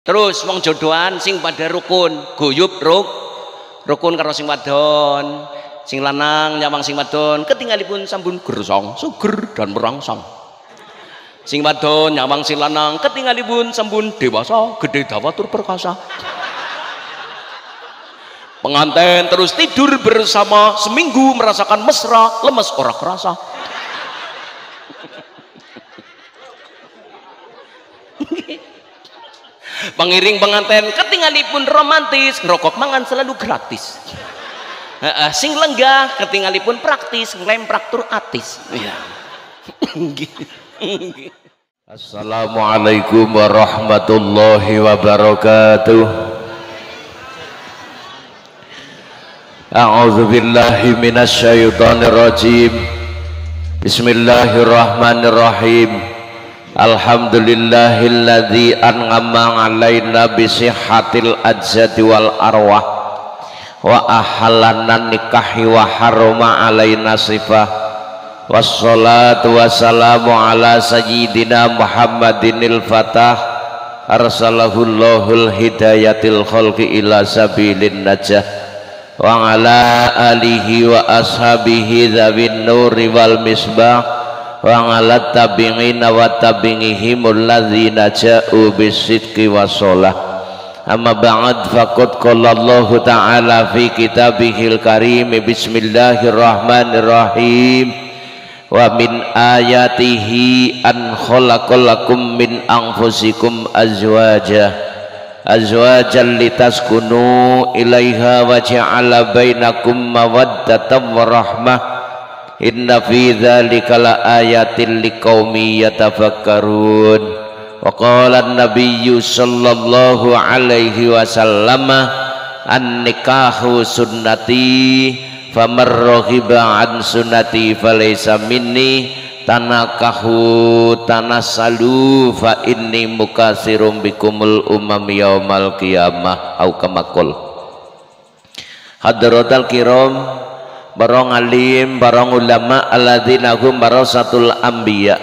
terus wong jodohan sing pada rukun guyub ruk rukun karo sing wadon sing lanang nyawang sing wadon ketinggalipun sambun gersong suger dan merangsang sing wadon nyawang sing lanang ketinggalipun sambun dewasa gede dawatur perkasa. Pengantin terus tidur bersama seminggu merasakan mesra lemes ora kerasa pengiring pengantin ketinggalipun romantis ngerokok mangan selalu gratis. Uh, sing lenggah ketinggalipun praktis ngelemprak tur atis. Ya. Assalamualaikum warahmatullahi wabarakatuh. A'udzu billahi minasyaitonir rajim Bismillahirrahmanirrahim Alhamdulillahilladzi an'ama 'alaina bi sihhatil ajsadi wal arwah wa ahallana nikahi wa harama 'alaina sifah. Wassalatu wassalamu ala sayyidina Muhammadinil fatah. Arsalahu Allahul hidayatil khalqi ila sabilin najah. Wa ala alihi wa ashabihi dzawin nuri wal misbah wa ala tabi'ina wa tabi'ihim alladzina ja'u bisidqi wa sholah amma ba'd faqad qala ta'ala fi kitabihil karim bismillahirrahmanirrahim. Wa min ayatihi an khalaqalakum min anfusikum azwajah azwajan litaskunu ilaiha wa ja'ala bainakum mawaddatan wa rahmah inna fi dzalika la ayatin liqaumi yatafakkarun. Wa qala an-nabiyyu sallallahu alaihi wasallam an-nikahu sunnati faman raghiba an sunnati falaysa minni tanakahu tanasalu fa inni mukasirum bikumul umam yaumal qiyamah. Au kamakul. Hadratal kiram barang alim barang ulama alladzina hum barasatul anbiya.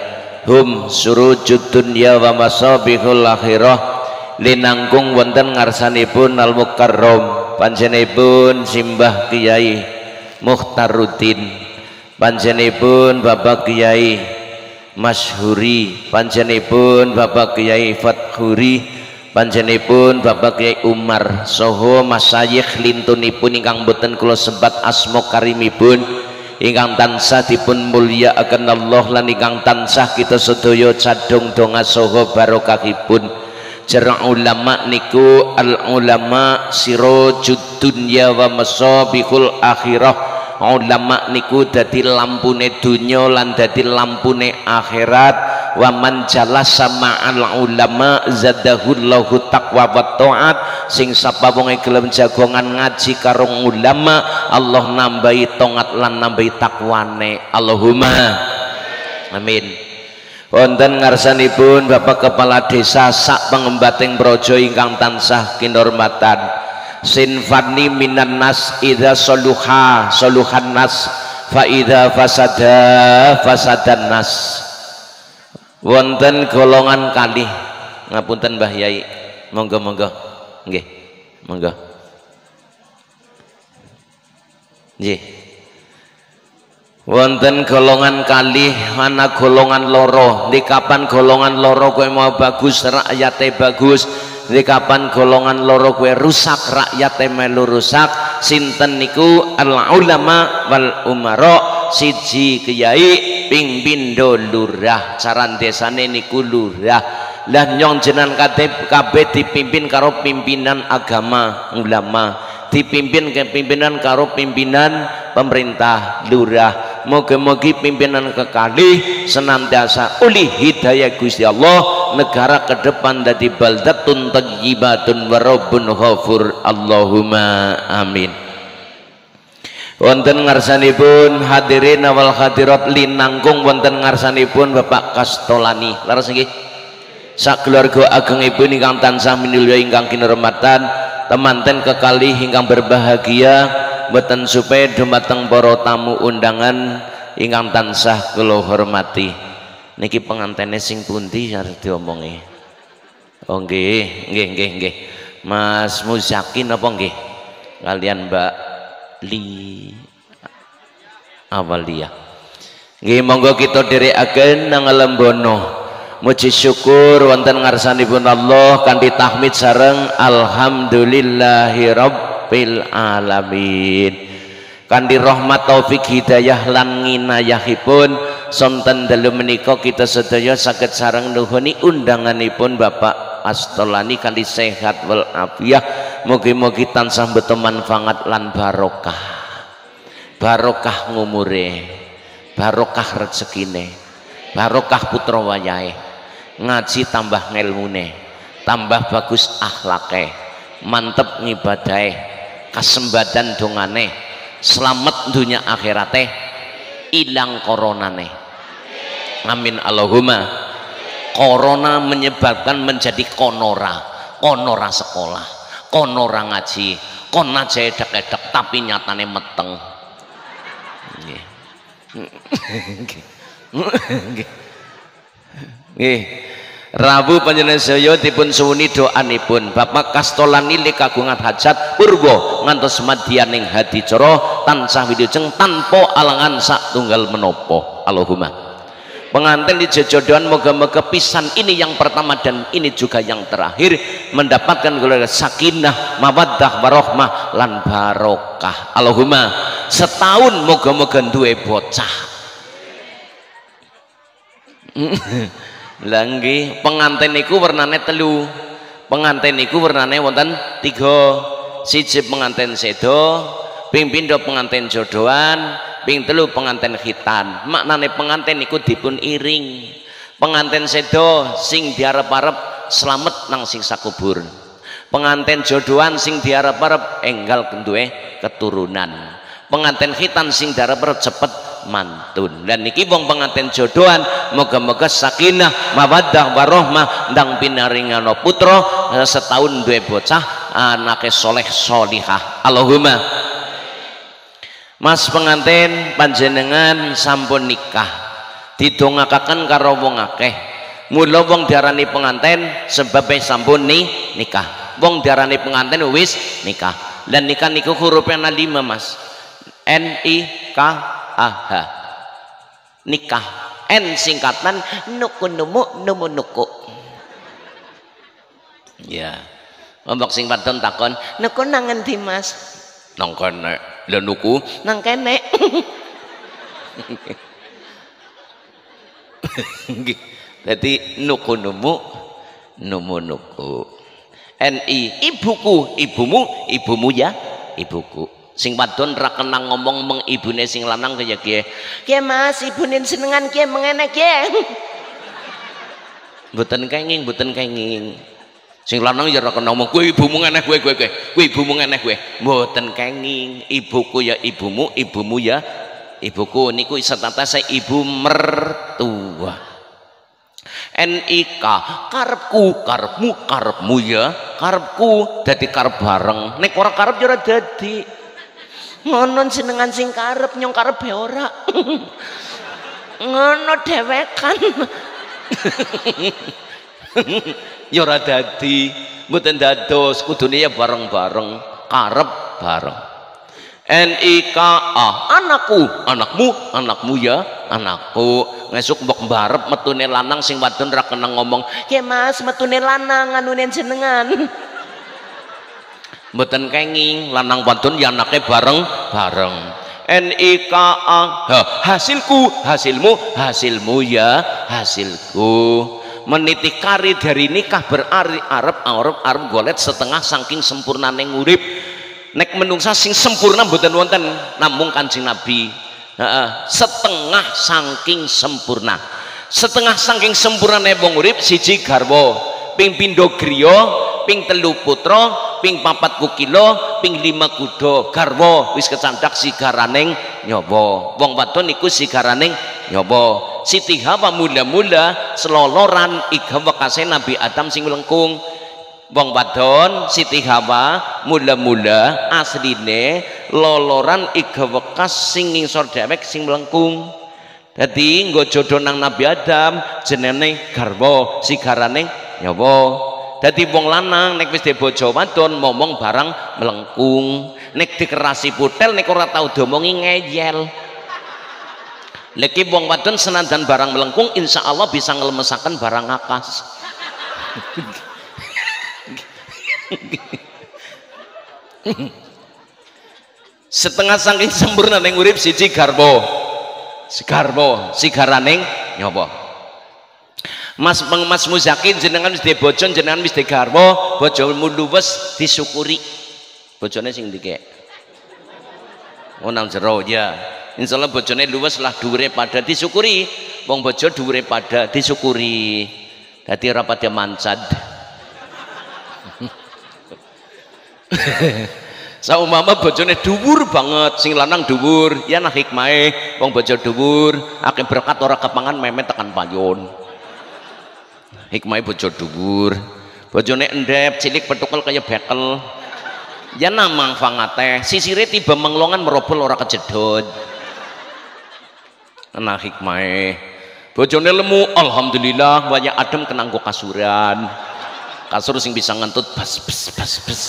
Hum surujud dunya wa masabihul akhirah. Linangkung wonten ngarsanipun al mukarram panjenenganipun simbah kiai muhtaruddin panjenipun Bapak Kiai Masyhuri. Panjenipun Bapak Kiai Fathuri panjenipun Bapak Kiai Umar soho masayikh lintunipun ingkang boten kula sempat asma karimipun ingkang tansah dipun mulia akan Allah lan ingkang tansah kita sedaya cadung donga soho barokahipun. Jarang ulama niku al ulama sirojud dunya wa masabihul akhirah ulama niku dadi lampune dunya lan dadi lampune akhirat. Wa man jalasa ma'al ulama zadahullahu taqwa wa ta'at. Sing sapa wong gelem jagongan ngaji karo ulama Allah nambahi tongat lan nambahi takwane Allahumma. Amin. Wonten ngarsanipun Bapak Kepala Desa sak pengembating brojo ingkang tansah kinurmatan sinfani minan nas idza soluha soluhan nas. Fa idza fasada fasadan nas. Wonten golongan kali ngapunten Mbah Yai. Monggo monggo. Nggih monggo. Nggih. Wonten golongan kali mana golongan loro. Di kapan golongan loro kowe mau bagus rakyate bagus di kapan golongan loro kue rusak rakyat melu rusak sinten niku al ulama wal umaro siji kiai ping pindo lurah. Caran desane niku lurah. Lah nyong jenan kabeh kabeh dipimpin karo pimpinan agama ulama. Dipimpin ke pimpinan karo pimpinan pemerintah lurah. Moga-moga pimpinan kekali senantiasa uli hidayah Gusti Allah negara ke depan dari baldatun tayyibatun warabun khafur Allahumma amin. Wonten ngarsanipun hadirin awal hadirat linangkung wonten ngarsanipun Bapak Kastolani. Laras nggih sak keluarga agengipun ingkang tansah minulya ingkang kinurmatan temanten kekali hingga berbahagia beten supaya dumateng para tamu undangan ingkang tansah kula hormati niki pengantene sing pundi arep diomongi? Oh nggih nggih nggih nggih. Mas Muzakin apa nggih? Kalian Mbak Li. Awalia nggih monggo kita dherekaken nang lembono Muji syukur wonten ngarsanipun Allah kanthi tahmid sareng alhamdulillahi rabbil alamin kanthi rahmat taufik hidayah lan nginayahipun. Sonten dalu menika kita sedaya saged sareng nuhuni undanganipun Bapak Astolani kanthi sehat wal afiah. Mugi-mugi tansah beto manfaat lan barokah. Barokah ngumure barokah rezekine barokah putra wayahe ngaji tambah ngelmune tambah bagus akhlake mantep ngibadahe kasembadan dongane selamat dunia akhirate ilang koronane amin Allahumma. Corona menyebabkan menjadi konora. Konora sekolah. Konora ngaji. Kon aja edek-edek tapi nyatane meteng. Nggih. Rabu panjenengan saya dipun suwuni doanipun. Bapak Kastolani li kagungan hajat purwa ngantos madyaning hadi cara tansah wilujeng tanpa alangan sak tunggal menopo. Allahumma. Pengantin di jodohan moga-moga pisan ini yang pertama dan ini juga yang terakhir mendapatkan keluarga sakinah mawaddah warohmah lan barokah. Allahumma. Setahun moga-moga duwe bocah. Langgi pengantin niku warnane telu. Pengantin niku warnane wonten tiga. Siji pengantin sedo, ping pindho pengantin jodohan, ping telu pengantin khitan. Maknane pengantin niku dipun iring. Pengantin sedo sing diarep-arep selamat nang sing sakubur. Pengantin jodohan sing diarep-arep enggal kenduwe keturunan. Pengantin khitan sing diarep-arep cepet mantun dan niki wong pengantin jodohan moga-moga sakinah mawaddah warohmah ndang pinaringano putra eh, setahun dua bocah anake soleh solihah Allahumma Mas pengantin panjenengan sampun nikah. Didongakaken karo wong akeh. Mula wong diarani pengantin sebab sampun nih nikah. Wong diarani pengantin wis nikah. Dan nikah niku hurufnya ana lima mas. N I K aha nikah. N singkatan nuku numu numu nuku ya. Mbok sing wadon takon nuku nang endi Mas? Nang kene lha nuku nang kene Jadi nuku numu numu nuku NI ibuku ibumu ibumu ya ibuku sing wadon ra kenang ngomong meng ibune sing lanang kaya kiye kiye mas ibune senengan kiye mengene kiye mboten kenging mboten kenging sing lanang ya ra kenang ngomong kuwi ibumu ngene kowe kowe kowe. Kuwi ibumu ngene kowe. Mboten kenging. Ibuku ya ibumu ibumu ya ibuku. Niku saya ibu mertua. NIK karepku karepmu karepmu ya. Karepku dadi karep bareng. Nek ora karep ya ora dadi. Ngono senengan sing karep nyong karep ora. Ngono dewekan ya ora dadi. Mboten dados kudune ya bareng-bareng karep bareng. NIKA anakku anakmu anakmu ya anakku. Ngesuk mbok mbarep metune lanang sing wadon ra kena ngomong ya mas metune lanang anune jenengan. Mboten kenging lanang wadon ya anake bareng-bareng. NIKA ha, hasilku hasilmu hasilmu ya hasilku meniti kari dari nikah berari Arab Arab Arab golet setengah saking sempurna neng urip nek menungsa sing sempurna mboten wonten namung kancing Nabi. Setengah saking sempurna. Setengah saking sempurna wong urip siji garwa ping pindho griya ping telu putra ping papat kukilo ping lima kudo garwo wis kecandak sigaraneng nyobo wong wadon iku sigaraneng nyobo Siti Hawa mula-mula seloloran iga Nabi Adam sing lengkung wong wadon Siti Hawa mula-mula asline loloran iga wekas sing ngisor dhewek sing melengkung. Dadi nggo jodoh nang Nabi Adam jenenge garwa sigaraneng nyobo dadi wong lanang nek wis bojo wadon ngomong barang melengkung. Nek dikerasi putel nek ora tau diomongi ngeyel Leki wong wadon senajan barang melengkung insya Allah bisa ngelemesakan barang akas. Setengah saking sempurna neng urip siji garbo si garbo si garaning nyoba. Mas Mas Muzakin jenengan wis bojo jenengan wis garbo bojomu luwes disyukuri bojone sing dikek oh nang jero ya insyaallah bojone luwes lah dhuwure pada disyukuri wong bojo dhuwure pada disyukuri dadi ora pada mancad Saumpama bojone dhuwur banget, sing lanang dhuwur, ya nah hikmahe wong bojo dhuwur, akeh berkat ora kepangan memet tekan payon. Hikmahe bojo dhuwur. Bojone endep, cilik petukel kaya bekel. Ya namang fangate, sisire tiba menglongan merobol ora kejedot. Nah hikmahe. Bojone lemu, alhamdulillah banyak adem kenanggo kasuran. Kasur sing bisa ngentut bas bas bas bas.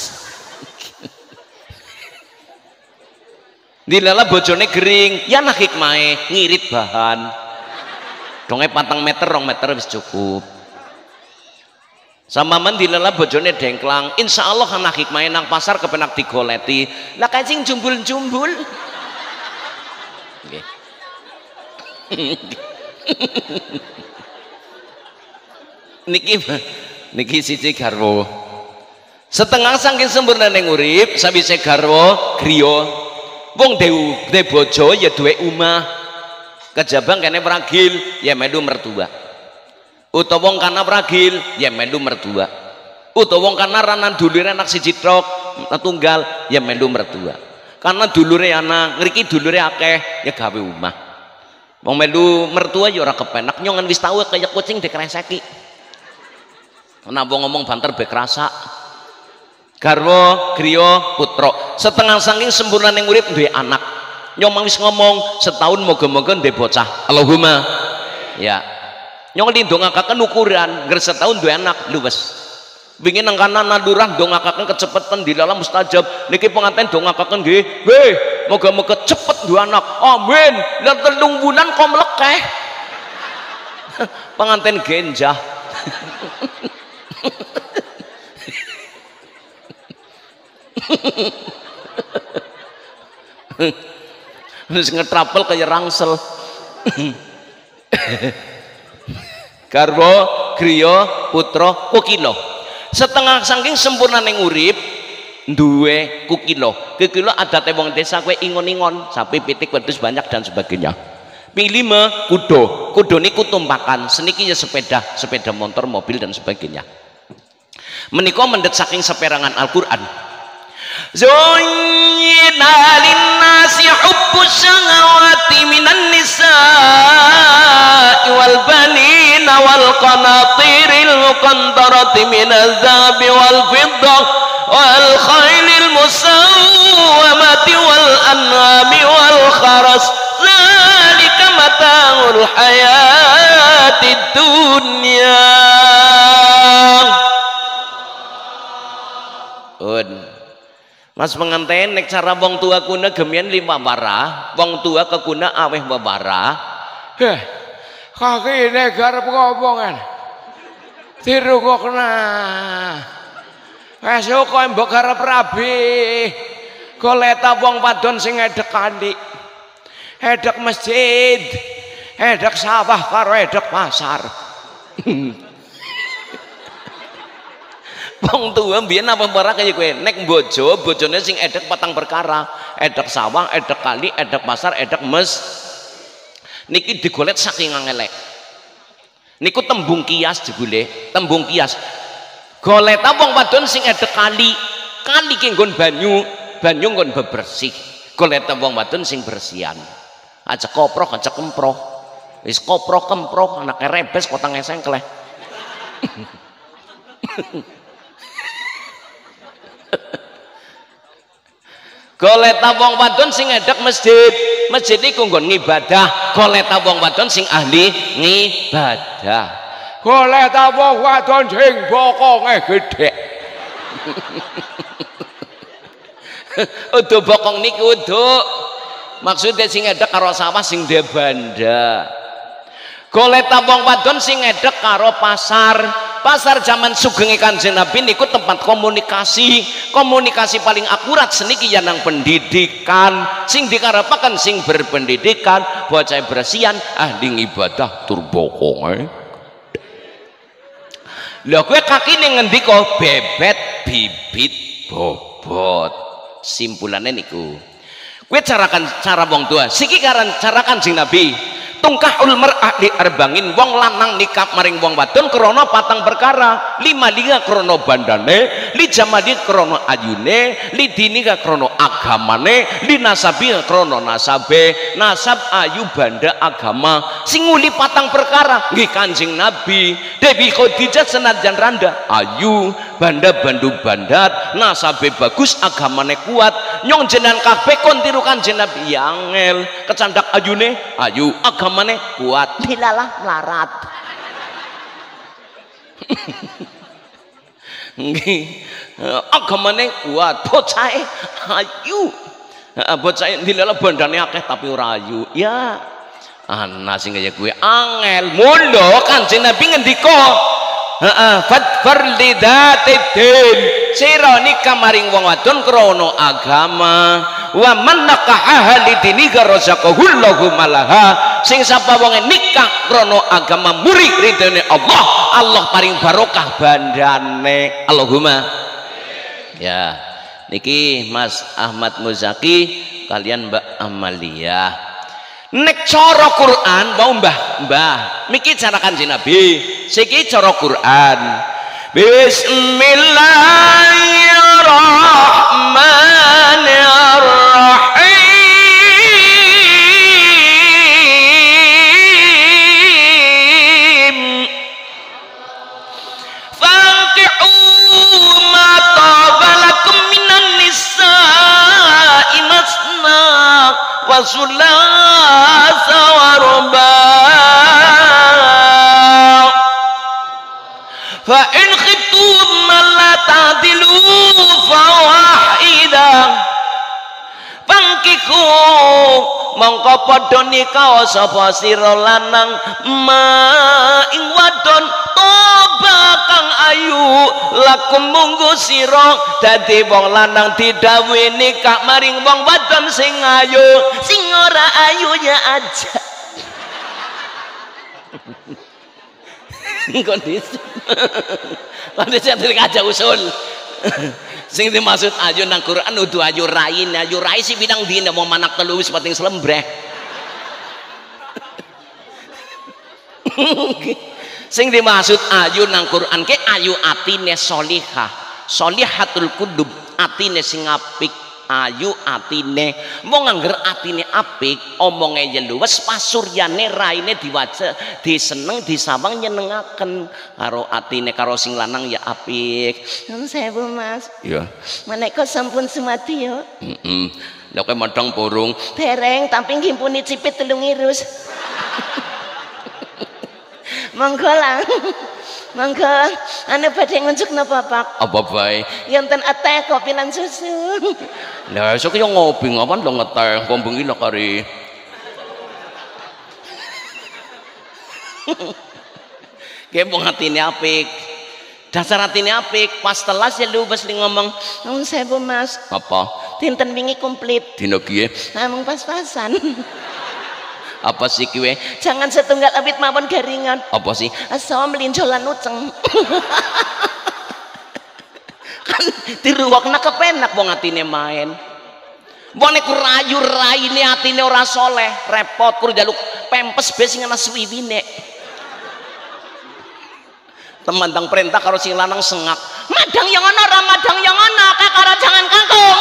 dilala bojone gering ya nak hikmahe ngirit bahan donge patang meter rong meter wis cukup sama men dilala bojone dengklang insya Allah anak hikmahe nang pasar kepenak digoleti lah kancing jumbul-jumbul niki niki siji garwo setengah saking sempurna neng urip sabise garwo griya. Wong dewu de bojo ya duwe umah kejabang kene pragil ya melu mertua. Utawa wong kana pragil ya melu mertua. Utawa wong kana ranan dulure anak siji trok tunggal ya melu mertua. Karena dulure anak ngriki dulure akeh ya gawe umah wong melu mertua ya ora kepenak nyongan wis tau kaya kucing dikreseki. Nah, ngomong banter bekrasa garwa griya putra setengah saking sempurna ning urip duwe anak. Nyomong wis ngomong setahun moga-moga duwe bocah. Allahumma. Ya. Nyong ndongakaken ukuran ngger setahun duwe anak. Luwes Bingin nang kanan nadurah dongakaken kecepatan di dalam mustajab. Niki pengantin dongakaken nggih. Nggih moga-moga cepet duwe anak. Amin. Lan telung bulan kok mlekeh. Pengantin genjah. Terus ngetrapel kayak rangsel. Garbo, griya, putra, kukilo. Setengah saking sempurna ning urip duwe kukilo. Kukilo adate wong desa kowe ingon-ingon, sapi pitik wedhus banyak dan sebagainya. Pilih me kudo. Kudo niku tumpakan, seniki ya sepeda, sepeda motor, mobil dan sebagainya. Menika mendet saking seperangan Al-Qur'an زين للناس حب الشهوات من النساء والبنين والقناطير المقنطرة من الذهب والفضة والخيل المسومة والأنعام والخرس. ذلك متاع الحياة الدنيا. Mas pengantin nek cara wong tua kuna gemian lima bara, wong tua ke kuna aweh babara. Heh, kaki ini garap ngobongan. Tiru kok kena. Esok kau mbok garap rabi. Goleta wong padon sing edek kali. Edek masjid. Edek sawah karo edek pasar. wong tua mbiyen apa ora kaya kowe? Nek bojo bojone sing edek patang perkara. Edek sawah edek kali edek pasar edek mes. Niki digolet saking ngelek niku tembung kias jebule tembung kias. Golet wong wadon sing edek kali. Kali ki nggon banyu banyu nggon bebersih. Golet wong wadon sing bersihan. Aja koproh aja kemproh. Wis koproh kemproh anake rebes kotang esengkleh Goleta wong wadon sing edek masjid. Masjid iku nggon ngibadah. Goleta wong wadon sing ahli ngibadah. golek ta wong wadon sing bokonge gedhe udah bokong niki udah maksudnya sing edek karo sawah sing dia banda golek ta wong wadon sing edek karo pasar pasar zaman sugeng kanjeng Nabi niku tempat komunikasi. Komunikasi paling akurat seniki yang pendidikan. Sing dikarepaken sing berpendidikan bocah bersian ahli ibadah turbokonge lho kowe kakine ngendika bebet bibit bobot. Simpulannya niku. Kowe carakan cara wong tua. Siki karan carakan sing Nabi tungkah ulmer ahli arbangin wong lanang nikah maring wong wadon krono patang perkara. Lima liga krono bandane li jamadi krono ayune li dinika krono agamane li nasabi krono nasabe. Nasab ayu banda agama. Singuli patang perkara nggih kanjeng nabi. Dewi Khadijah senajan randa ayu banda bandu bandat nasabe bagus agamane kuat. Nyong jenan kabeh kon tiru kanjeng nabi. Yangel kecandak ayune ayu agama agamane kuat dilalah melarat. Agamane kuat bocahe ayu. Bocahe dilalah bandane akeh tapi ora ayu. Ya. Ana sing kaya kuwi. Angel. Mulo kanjeng Nabi ngendika fadfar lidatid sira nikah maring wong wadon krana agama. Wa man nakaha lidiniga razaqahullahu malaha. Sing sapa wonge nikah krana agama murid ridane Allah. Allah paring barokah bandane. Allahumma. Ya niki Mas Ahmad Muzaki kalian Mbak Amalia. Nek cara Quran mau mbah mbah miki cara kanjeng Nabi siki cara Quran. Bismillahirrahmanirrahim mongko padha nikah sapa sira lanang? Ma ing wadon toba kang ayu lakum munggu sira. Dadi wong lanang didhawuhi nikah maring wong wadon sing ayu sing ora ayu aja. Kondisi. Kondisi yang usul sing dimaksud ayu nang Quran udah ayu rain ayu rai si bidang dina mau manak telu wis pating selembreh. Sing dimaksud ayu nang Quran ke ayu atine solihah. Solihatul kudub atine sing apik ayu atine. Mau ngangger atine apik omongnya ya luwes pasuryane raine diwaca diseneng disawang nyenengaken. Karo atine karo sing lanang ya apik. Sewu mas. Iya. Menika sampun sumati yo. Heeh lha kowe madang burung. Dereng tapi ngimpuni cipit telung irus. Monggo monggo ane badhe ngunjuk napa pak apa bae Yonten teh kopi lan susu Lah esuk yo ngopi ngawan lo ngeteh kok bengi lo kari. Kayak mau hatine apik. Dasar hatine apik, pas telas ya lu bes ngomong, Nun sewu mas apa? dinten wingi komplit Dino kiye? namung pas-pasan Apa sih kiwe? jangan setunggal abit mawon garingan Apa sih? asal melinjolan uceng kan diruwakna kepenak wong atine main Wong nek rayu raine atine ora soleh, repot kur jaluk pempes be sing ana swiwine. Temandang perintah karo sing lanang sengak. Madang yang ana ora madang yang ana kakara jangan kangkung.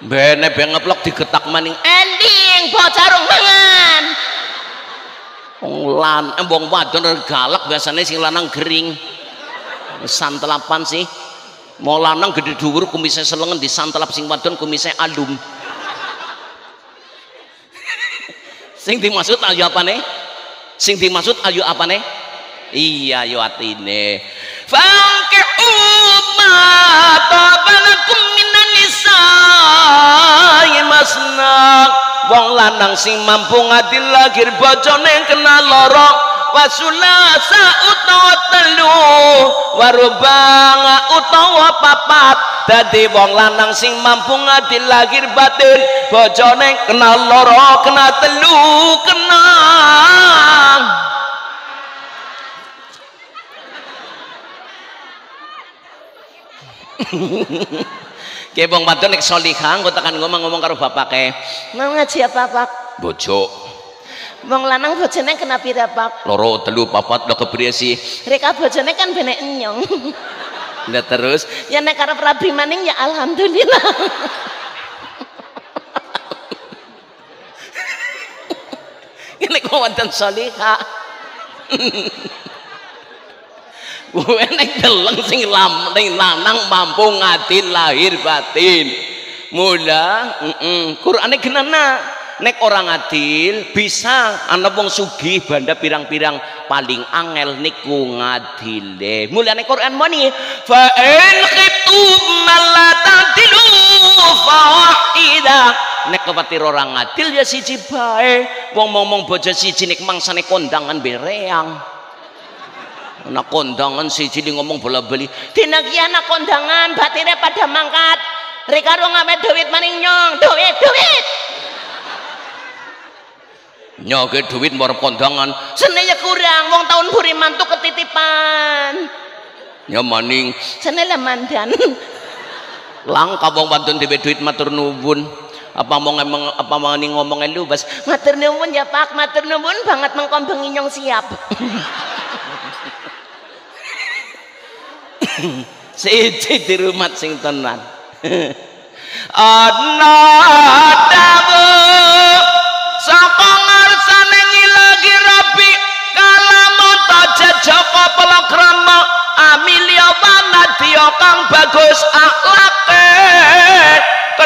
Bene be ngeplok digetak maning ending bocah rung mangan. Lan wong wadon galak biasanya sing lanang gering. Santelapan sih. Mau lanang gede dhuwur kumisnya selengen disantelap sing wadon kumisnya alum. sing dimaksud ayo apa nih? sing dimaksud ayu apa nih iya ayu atine tabalakum minan masna wong lanang sing mampu ngadil lahir bojone kena lorok wasulasa utawa telu warubang utawa papat. Dadi wong lanang sing mampu ngadil lahir batin bojone kena loro kena telu kena Kayak bang wadon nek solihah engko tekan ngomong-ngomong karo bapake. Mau ngaji apa, Pak? Bojo Wong lanang bojone kena pira, Pak? loro telu papat lo kepriye sih? Reka bojone kan benek enyong. Lah terus ya nek karo Prabi maning ya alhamdulillah. ini kok wonten solihah. Kowe nek deleng sing lam ning lanang mampu ngadil lahir batin. Mula, heeh, Qur'ane genana. Nek orang adil bisa ana wong sugih banda pirang-pirang paling angel niku ngadile mulane Quran moni fa in khiftum la tadilu faida nek kepatir orang adil ya siji bae. Wong ngomong bojo siji nek mangsane kondangan bereang anak kondangan siji li ngomong bola beli Dina ki anak kondangan batire pada mangkat. Reka ro ngawe duit maning nyong, duit, duit. nyoge duit mau kondangan Sene ya kurang, wong tahun buri mantu ketitipan. ya maning Sene lah mandan. langka wong pantun dhewe duit matur nuwun apa mau ngomong apa mau ning ngomong lu bas Matur nuwun ya Pak, matur nuwun banget mengkon bengi nyong siap. siji di rumah sing tenan. Ana dawu saka ngarsane ngilagi rabi kalamata jajaka palakrama amilya wanadya kang bagus akhlake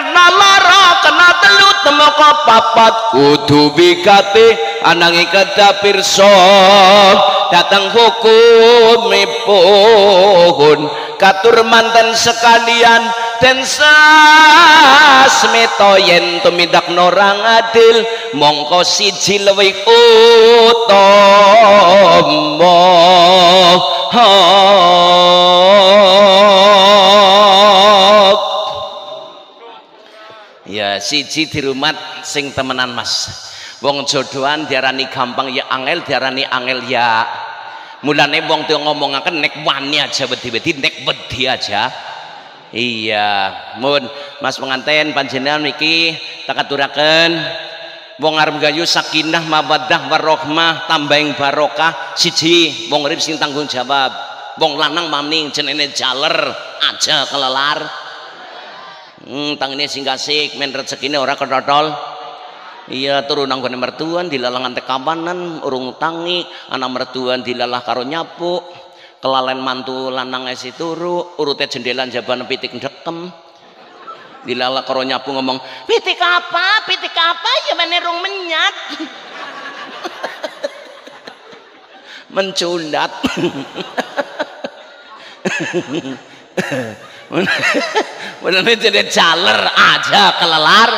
kena lara kena telu temeka papat. Kudu wigati ananging kedah pirsa. Datang hukumipun katur manten sekalian dan sasmito yen tumindak norang adil mongko siji luwih utama siji di rumah sing temenan mas. Wong jodohan diarani gampang ya angel diarani angel ya. Mulane wong tuh ngomongaken nek wani aja wedi-wedi nek wedi aja. Iya mun. Mas pengantin panjenengan niki tak aturaken. Wong arep gayu sakinah mawaddah warahmah tambahing barokah. Siji wong urip sing tanggung jawab. Wong lanang mamning jenenge jaler aja kelelar hmm, tangine sing kasih men rezekine ora ketotol iya turun nang gone mertuan dilalangan tekapanan urung tangi anak mertuan dilalah karo nyapu kelalen mantu lanang esi turu urute jendela jaban pitik dekem dilalah karo nyapu ngomong Pitik apa? Pitik apa? Ya menerung menyat. menculat bener jadi jaler aja kelelar.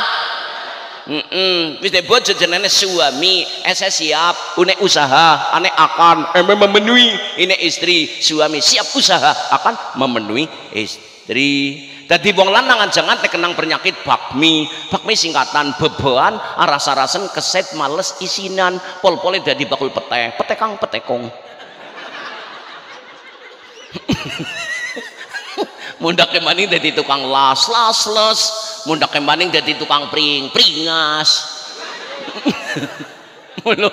Mm wis bojo jenenge suami, ese siap, une usaha, ane akan. Eh, memenuhi. Ini istri, suami. Siap usaha akan memenuhi istri. Dadi wong lanang jangan kenang penyakit bakmi, bakmi singkatan bebean, aras-arasen keset males isinan, pol-pole dadi bakul pete, petekang petekong. mundak maning dadi tukang las las las mundak maning dadi tukang pring pringas. Ngono,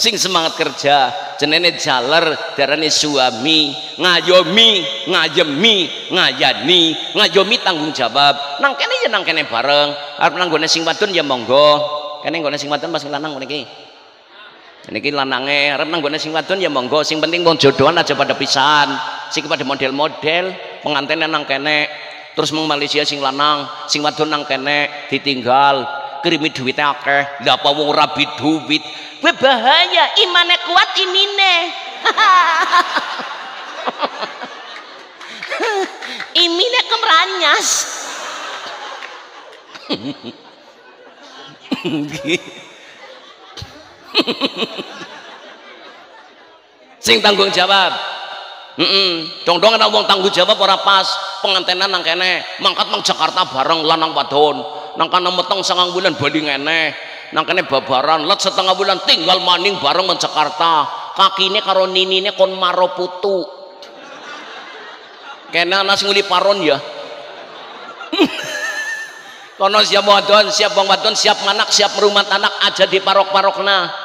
sing semangat kerja jenenge jaler darane suami ngayomi ngayemi ngayani ngayomi tanggung jawab. Nang kene ya nang kene bareng. Arep nang gone sing wadon ya monggo. Kene gone sing wadon pas lanang ngene iki niki lanange arep nang gone sing wadon ya monggo. Sing penting wong jodohan aja pada pisan. Sing pada model-model pengantinnya nang kene terus mau Malaysia sing lanang sing wadon nang kene ditinggal kirimi duwite akeh lha apa wong rabi duwit Gue bahaya, imane kuat imine. imine kemeranyas. sing tanggung jawab Mm -mm. dong dong ana wong tanggung jawab ora pas. Pengantenan nang kene. Mangkat nang Jakarta bareng lanang wadon nang kana meteng sangang bulan bali ngene. Nang kene babaran let setengah bulan tinggal maning bareng nang Jakarta. Kakine karo ninine kon maro putu. Kene ana sing nguli paron ya? Kono siap wadon siap wong wadon siap manak siap merumat anak aja di parok-parokna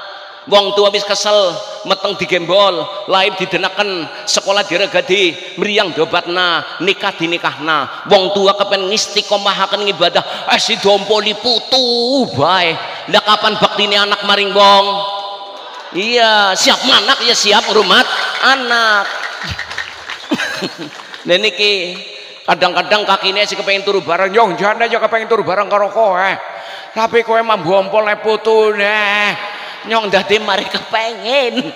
wong tua wis kesel meteng digembol lahir didenaken sekolah diregadi meriang dobatna nikah dinikahna. Wong tua kepen ngistiqomahaken ibadah eh si dompoli putu bae. Lah kapan baktine anak maring wong? Iya siap manak ya siap rumat anak. Niki kadang-kadang kakine si kepengen turu bareng nyong jangan aja kepengen turu bareng karo kowe. Tapi kowe mambu ompol putu nih nyong dadi mari kepengen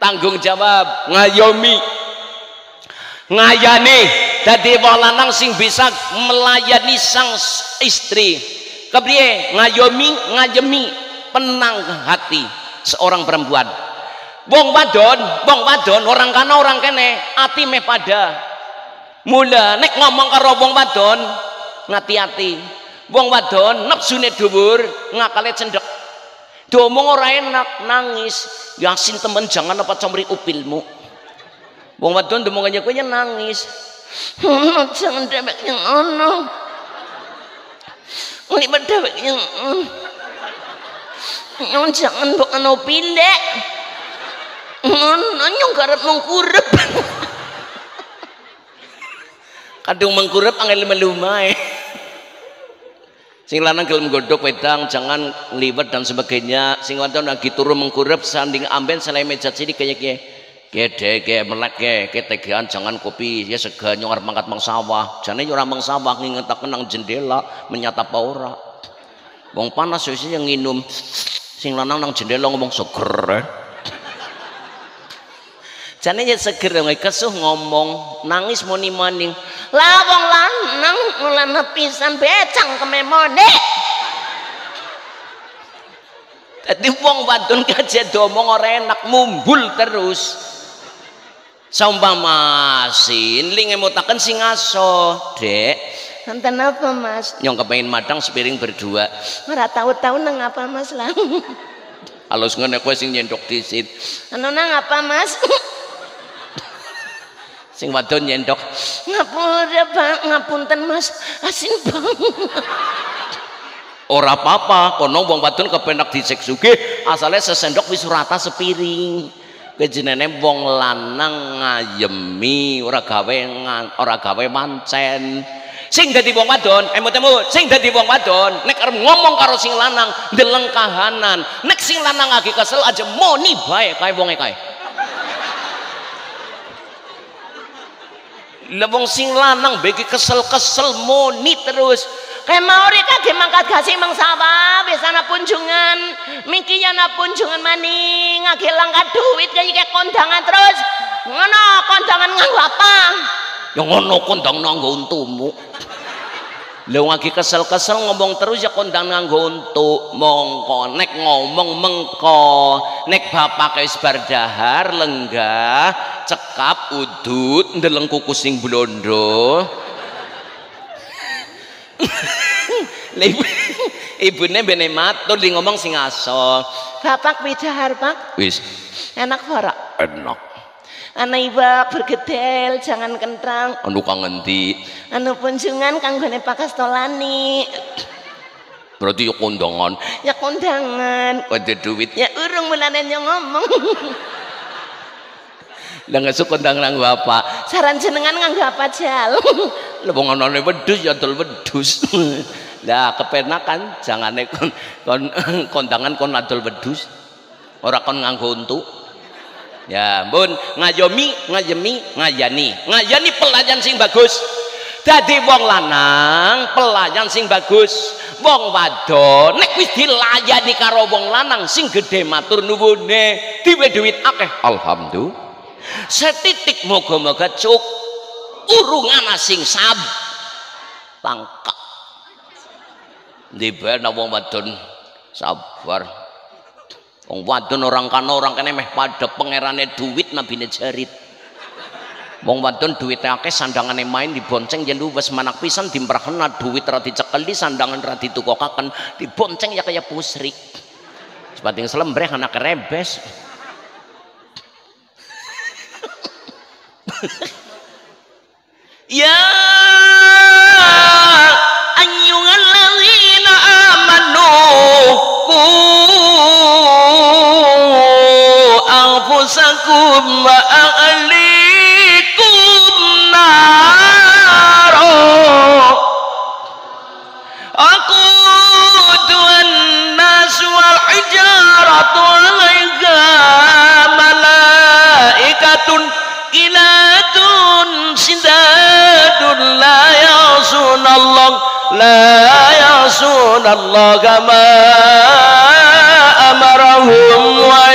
tanggung jawab ngayomi. Ngayani dadi wong sing bisa melayani sang istri. Kepriye? Ngayomi ngayemi penang hati seorang perempuan. Wong wadon wong wadon orang kana orang kene ati meh pada mula nek ngomong karo wong wadon ngati-ati wong wadon nepsune dhuwur ngakale cendek diomong ora enak nangis. Yasin temen jangan apa comri upilmu. Wong wadon aja kowe nangis. Jangan dewek yang ono ini berdewek yang jangan bukan opilek nyong garap mengkurep kadung mengkurep angel melumai sing lanang gelem godok wedang jangan liwet dan sebagainya. Sing wadon lagi turun mengkurep sanding amben selai meja sini kayak kayak gede ke melek ke ketegaan jangan kopi. Ya sega nyongar mangkat mang sawah. Jane ora mang sawah ngingetaken nang jendela menyata ora. Wong panas wis yang nginum. Sing lanang nang jendela ngomong seger eh. jane ya seger kesuh ngomong. Nangis moni maning lawang lanang mulane pisan becang kememone Jadi wong wadon kajet domong ora enak mumbul terus. Saumpama masin linge mutaken sing aso, Dek. Enten apa mas? Nyong kepengin madang sepiring berdua. Ora tahu-tahu nang apa mas lah. Halus ngene kowe sing nyendok disit. Anu nang apa mas? Sing wadon nyendok. Ngapura bang ngapunten mas. Asin bang ora apa-apa kono wong wadon kepenak dicek sugih. Asale sesendok wis rata sepiring. Kejenene wong lanang ngayemi ora gawe ora gawe mancen. Sing dadi wong wadon emot-emot sing dadi wong wadon nek arep ngomong karo sing lanang ndeleng kahanan. Nek sing lanang lagi kesel aja moni bae kae wonge kae lewong sing lanang bagi kesel-kesel moni terus. Kayak mau rika mangkat kasih mang sawa besana punjungan. Mikiyana punjungan maning ngake langkat duit kayak kondangan terus. Ngono kondangan nganggo apa? Yang ngono kondang nganggo untumu Lha lagi kesel-kesel ngomong terus ya kondang nganggo untuk mongko. Nek ngomong mengko nek bapak wis bar dahar lenggah cekap udut ndeleng kuku sing blondo ibu ibune bene matur di ngomong sing aso. Bapak bidahar pak. Wis. Enak ora? Enak anak iba bergedel jangan kentang anu kang ngendi? Anu punjungan kang gone pakas tolani berarti ya kondangan. Ya kondangan. Ada duit. Ya urung mulane yang ngomong. Lah ngesuk kondangan nganggo apa saran jenengan nganggo apa jal? Lah wong anane wedhus ya dol wedhus. Lah kepenakan jangane kon, kon kondangan kon adol wedhus. Ora kon nganggo untuk ya bun ngayomi ngayemi ngayani. Ngayani pelayan sing bagus. Dadi wong lanang pelayan sing bagus. Wong wadon nek wis dilayani karo wong lanang sing gede matur nuwune diwe duit akeh. Alhamdulillah. Setitik moga-moga cuk urungan sing sab tangkap di wong wadon sabar wong wadon orang kana orang kene meh pada pangerane duit nabine jarit. Wong wadon duit akeh sandangane main dibonceng yen wis manak pisan dimprahena duit ra dicekeli sandangan ra ditukokaken dibonceng ya kaya pusrik. Sepating selembreh anak rebes. Ya ayyuhalladzina amanu anfusakum wa ahlikum naro aquduhan nas wal hijaratu alaiha malaikatun kilatun sidadun la yasunallah la yasunallah ma amarahum wa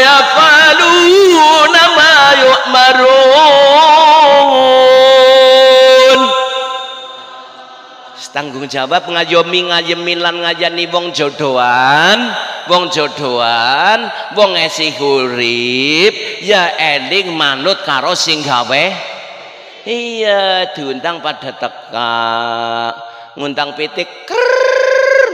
tanggung jawab ngayomi ngayemin lan ngajani wong jodohan. Wong jodohan wong esih urip ya eling manut karo sing gawe. Iya diundang pada teka ngundang pitik krrr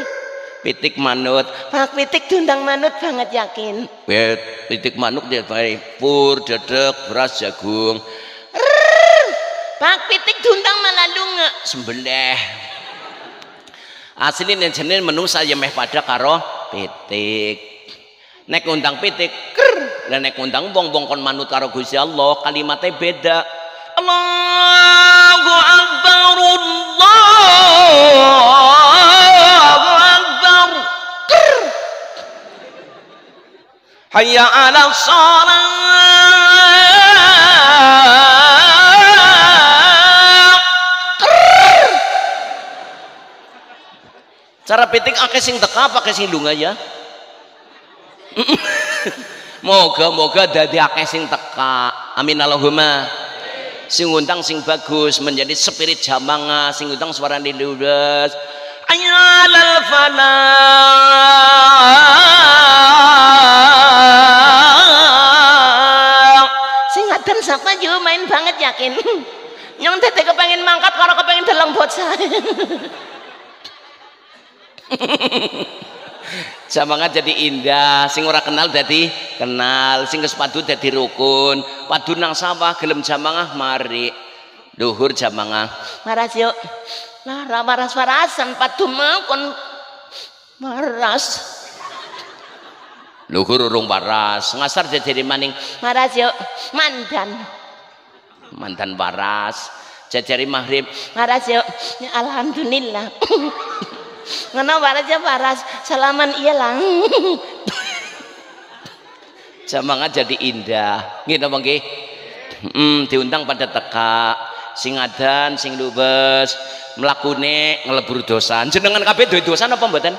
pitik manut. Pak Pitik diundang manut banget yakin. Pit, pitik manuk dia baik pur dedek beras jagung. Pak Pitik diundang malah lunga. sembelih asli nih jenis menu saya meh pada karo pitik. Nek undang pitik ker. Dan nek undang bong bong kon manut karo Gusti Allah kalimatnya beda. Allahu Akbar Allahu Akbar. Ker. Hayya ala salat cara pitik akeh sing teka pakai sing lunga ya? Moga moga dadi akeh sing teka. Amin Allahumma. Sing undang sing bagus menjadi spirit jamanga sing undang suara ludes ayalal falah Sing adan siapa juga main banget yakin. Nyong tete kepengen mangkat kalau kepengen dalang bocah. Jamangan jadi indah, sing ora kenal jadi kenal, sing geus padu jadi rukun. Padu nang sawah gelem jamangah mari. Luhur jamangah. Maras yuk. Lara maras warasan padu mau kon maras. Luhur urung waras, ngasar jadi maning Maras yuk. Mandan. mantan waras. Jajari maghrib, Maras yuk. Ya, Alhamdulillah. Ngono waras ya waras. Salaman iya lang. jamangah jadi indah. Napa nggih? Hmm, diundang pada teka sing adan sing lubes mlakune ngelebur dosa jenengan kabeh duwe dosa apa mboten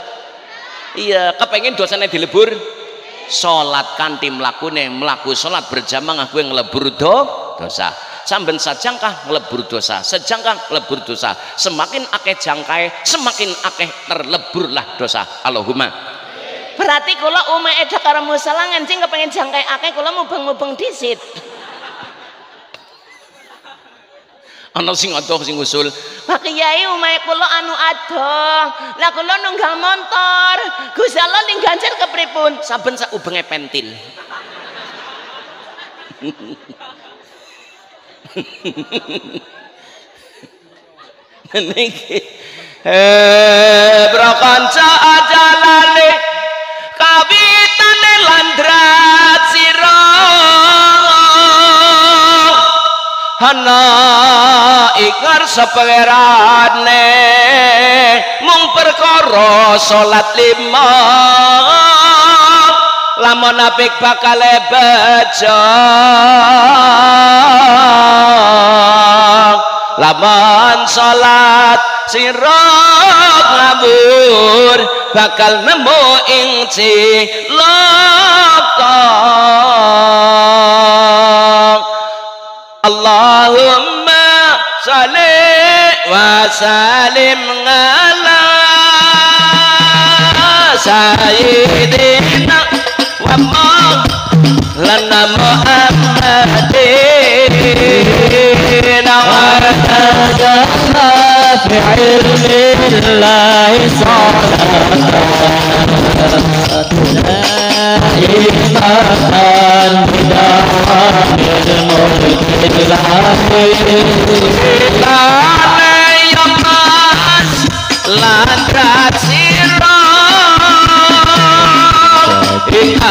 iya kepengen dosane dilebur salat kanthi mlakune mlaku salat berjamaah kuwi ngelebur do dosa samben sajangkah ngelebur dosa sejangkah ngelebur dosa semakin akeh jangkae semakin akeh terleburlah dosa Allahumma Berarti kula umeh edak karo musalangan sing kepengen jangkai akeh kula mubeng-mubeng disit. ana sing adoh sing usul Pak Kiai umeh kula anu adoh. Lah kula nunggang motor. Gusti Allah ning ganjar kepripun? saben sak ubenge pentil niki. Eh brakanca ajalane kawitane landrat sira Hana ikar sepengerane mung perkara salat lima lamun apik bakal bejo. Lamun salat sirok ngabur bakal nemu ing cilaka Allahumma salli wa salim ala sayyidina محمد لنا محمد وهدانا في علم الله صلاة إيمان بدوام الملك لا يقاس لا تسير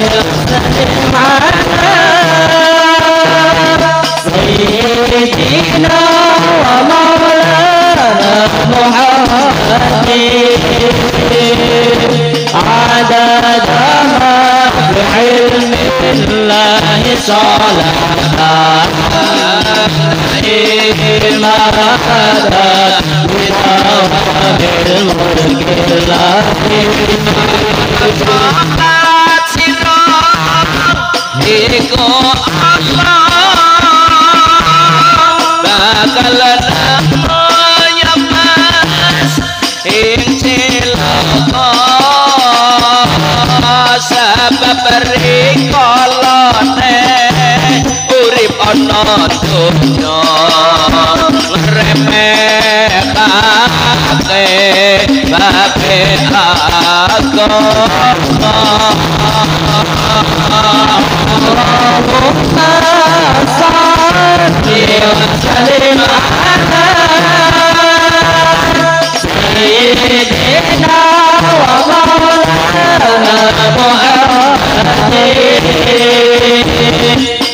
يغتنم عنا سيدنا ومولانا محمد عدد ما بحلم الله صالحنا ما غدت بثواب diriku Oh, bakal no, no, ing no, sebab no, no, no, no, no, no, kate ba pe a ko ma ra ko sa chale ma ta ye de na wa ma na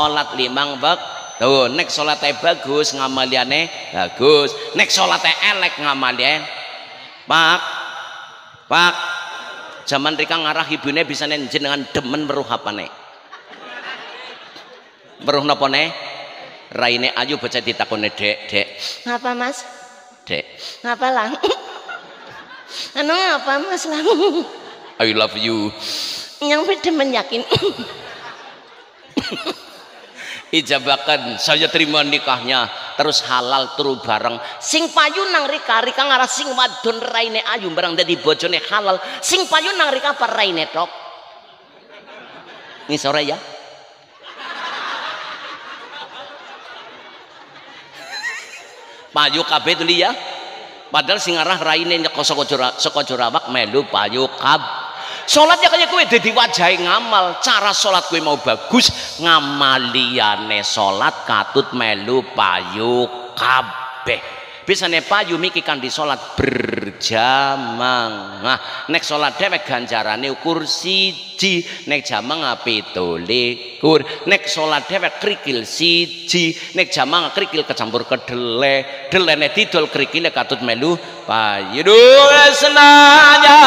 Salat limang waktu. Nek salate bagus ngamaliane bagus. Nek salate elek ngamaliane Pak. Pak. Zaman rika ngarah ibune bisa jenengan demen weruh apane. Weruh napa ne? Raine ayu bocah ditakone Dek, Dek, Ngapa mas? Dek. Ngapa lang? anu ngapa mas lang? I love you. Yang beda menyakin. ijabakan saya terima nikahnya terus halal turu bareng. Sing payu nang rika rika ngarah sing wadon raine ayu barang dadi bojone halal. Sing payu nang rika apa raine tok? Sore ya. Payu kabeh itu ya. Padahal sing arah raine saka saka melu payu kab Sholatnya kayak kue jadi wajah ngamal. Cara sholat kue mau bagus ngamaliane sholat katut melu payu kabeh biasanya payu miki kan di sholat. Berjamang. Nah nek sholat dewek ganjarane ukur siji. Nek jamang pitu likur nek sholat dewek krikil siji. Nek jamang krikil kecampur kedele delene didol krikile katut melu payu. Senanya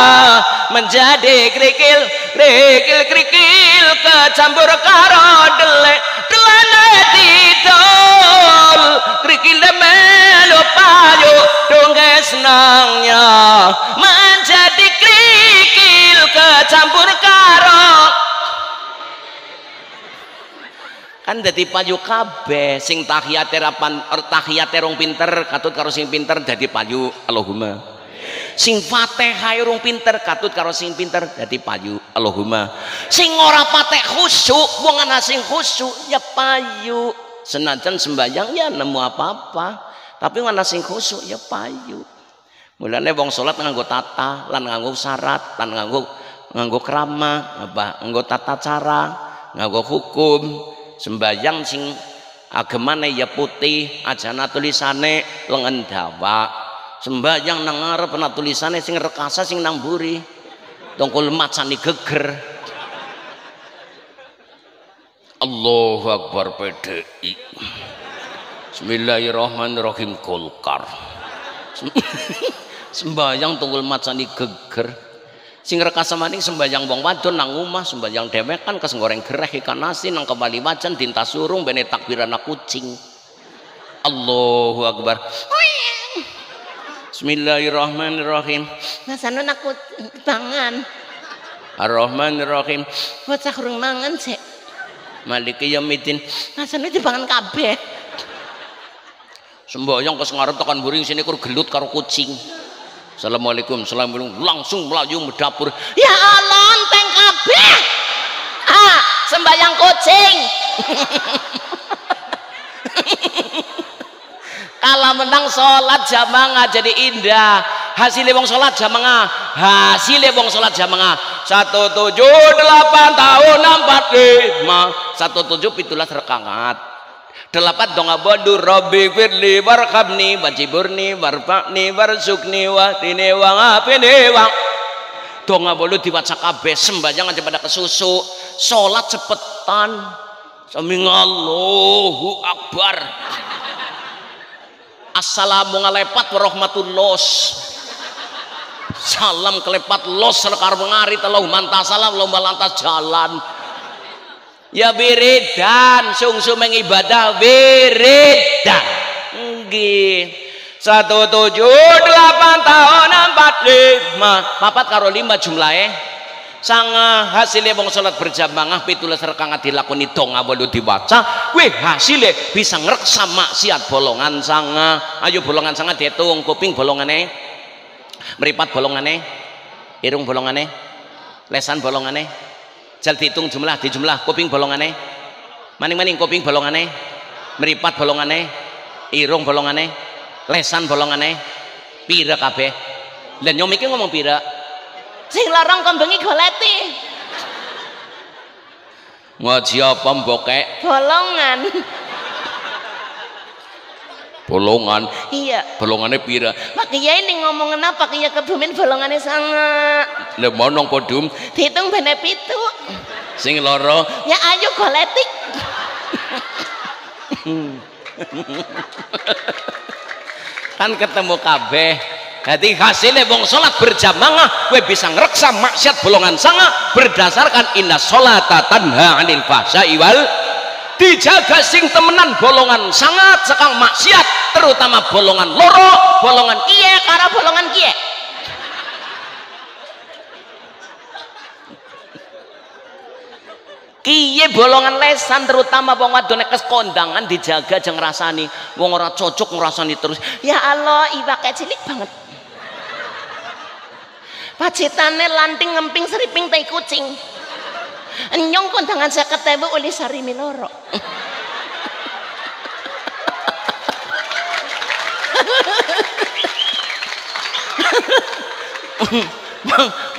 menjadi krikil krikil krikil kecampur karo dele delene didol krikile melu dongge senangnya menjadi krikil kecampur karo kan dadi payu kabeh sing tahiyate rapan er, tahiyate rong pinter katut karo sing pinter dadi payu Allahumma. Sing Fatihah urung pinter katut karo sing pinter dadi payu Allahumma. Sing ora patek khusyuk wong ana sing khusyuk ya payu. Senajan sembahyang ya nemu apa-apa tapi ana sing khusyuk ya payu. Mulane wong salat nganggo tata lan nganggo syarat lan nganggo nganggo krama apa nganggo tata cara nganggo hukum. Sembahyang sing agemane ya putih ajana tulisane lengan dawa sembahyang nang ngarep tulisane sing rekasa sing nang buri tongkol macani geger. Allahu Akbar PDI Bismillahirrahmanirrahim Golkar sembahyang tungkul macani geger sing rekasa maning sembahyang wong wadon nang omah sembahyang dewekan kes goreng gereh ikan nasi nang kembali wajan dinta surung bene takbirana kucing Allahu Akbar Bismillahirrahmanirrahim. Rasane aku tangan. Ar-Rahmanirrahim. Bocah urung mangan sik. Maliki yaumiddin. Rasane dipangan kabeh. Semboyong kes ngarep tekan buring sini kur gelut karo kucing. Assalamualaikum, assalamualaikum. Langsung melayu medapur. Ya Allah, enteng kabeh. Ah, sembayang kucing. Kalau menang sholat jamaah jadi indah hasilnya wong sholat jamaah hasilnya wong sholat jamaah satu tujuh delapan tahun empat lima satu tujuh pitulah terkangat delapan dong abodu Robbi firli warhamni wajiburni warfakni warsukni wahdini wa ngafini wa dong abodu diwaca kabeh sembahyang aja pada kesusu. Sholat cepetan. Sami Allahu Akbar Assalamualaikum warahmatullah. Salam kelepat los sekar mengari telau mantah salam lomba lantas jalan ya biridan sungsu mengibadah biridan nggih. Satu tujuh delapan tahun empat lima. Papat karo lima jumlahnya sanga hasilnya wong salat berjamaah pitulas rekangan dilakoni dong awalu dibaca weh hasilnya bisa ngereksa maksiat bolongan sanga. Ayo bolongan sanga dihitung kuping bolongannya meripat bolongannya irung bolongannya lesan bolongannya jal dihitung jumlah di jumlah kuping bolongannya maning-maning kuping bolongannya meripat bolongannya irung bolongannya lesan bolongannya pira kabeh. Dan nyomiknya ngomong pira sing larang kembengi goleti. Ngaji apa mbokek bolongan bolongan. Iya. Bolongannya pira? Pak kiai ini ngomongin apa? Kiai kebumin bolongannya sangat. Le monong podum dihitung bene pitu. Sing loro ya ayo goleti kan ketemu kabeh. Jadi hasilnya wong sholat berjamaah gue bisa ngereksa maksiat bolongan sanga berdasarkan inna sholata tanha anil fahsai wal dijaga sing temenan bolongan sangat sekang maksiat terutama bolongan loro bolongan iya karena bolongan kie kiye bolongan lesan terutama wong wadon kes kondangan dijaga jeng rasani. Wong ora cocok ngrasani terus ya Allah ibake cilik banget. Pacitane lanting ngemping seriping tai kucing nyong kondangan saya ketemu oleh sari miloro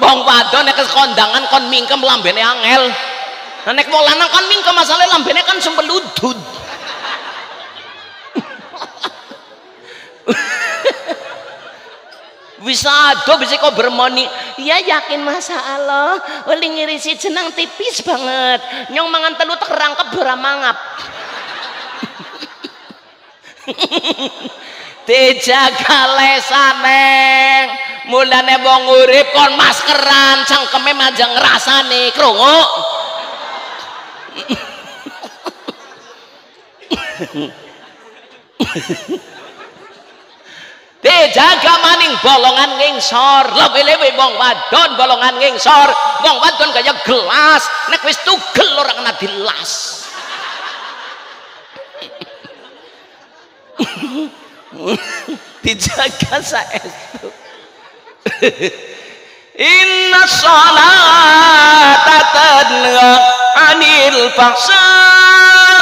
Bang wadon nek kondangan kon mingkem lambene angel. Nek mau lanang kon mingkem masalah lambene kan sempeludud. bisa ada bisa kau bermoni ya yakin masa Allah oleh ngirisi jenang tipis banget. Nyong mangan telu terangkep beramangap dijaga lesaneng mulane wong urip kon maskeran cangkeme aja ngrasane krungu dijaga maning bolongan ngingsor. Lebih-lebih wong wadon bolongan ngingsor. Wong wadon kaya gelas. Nek wis tugel ora kena dilas. Dijaga saestu. Inna sholata tanha anil fahsai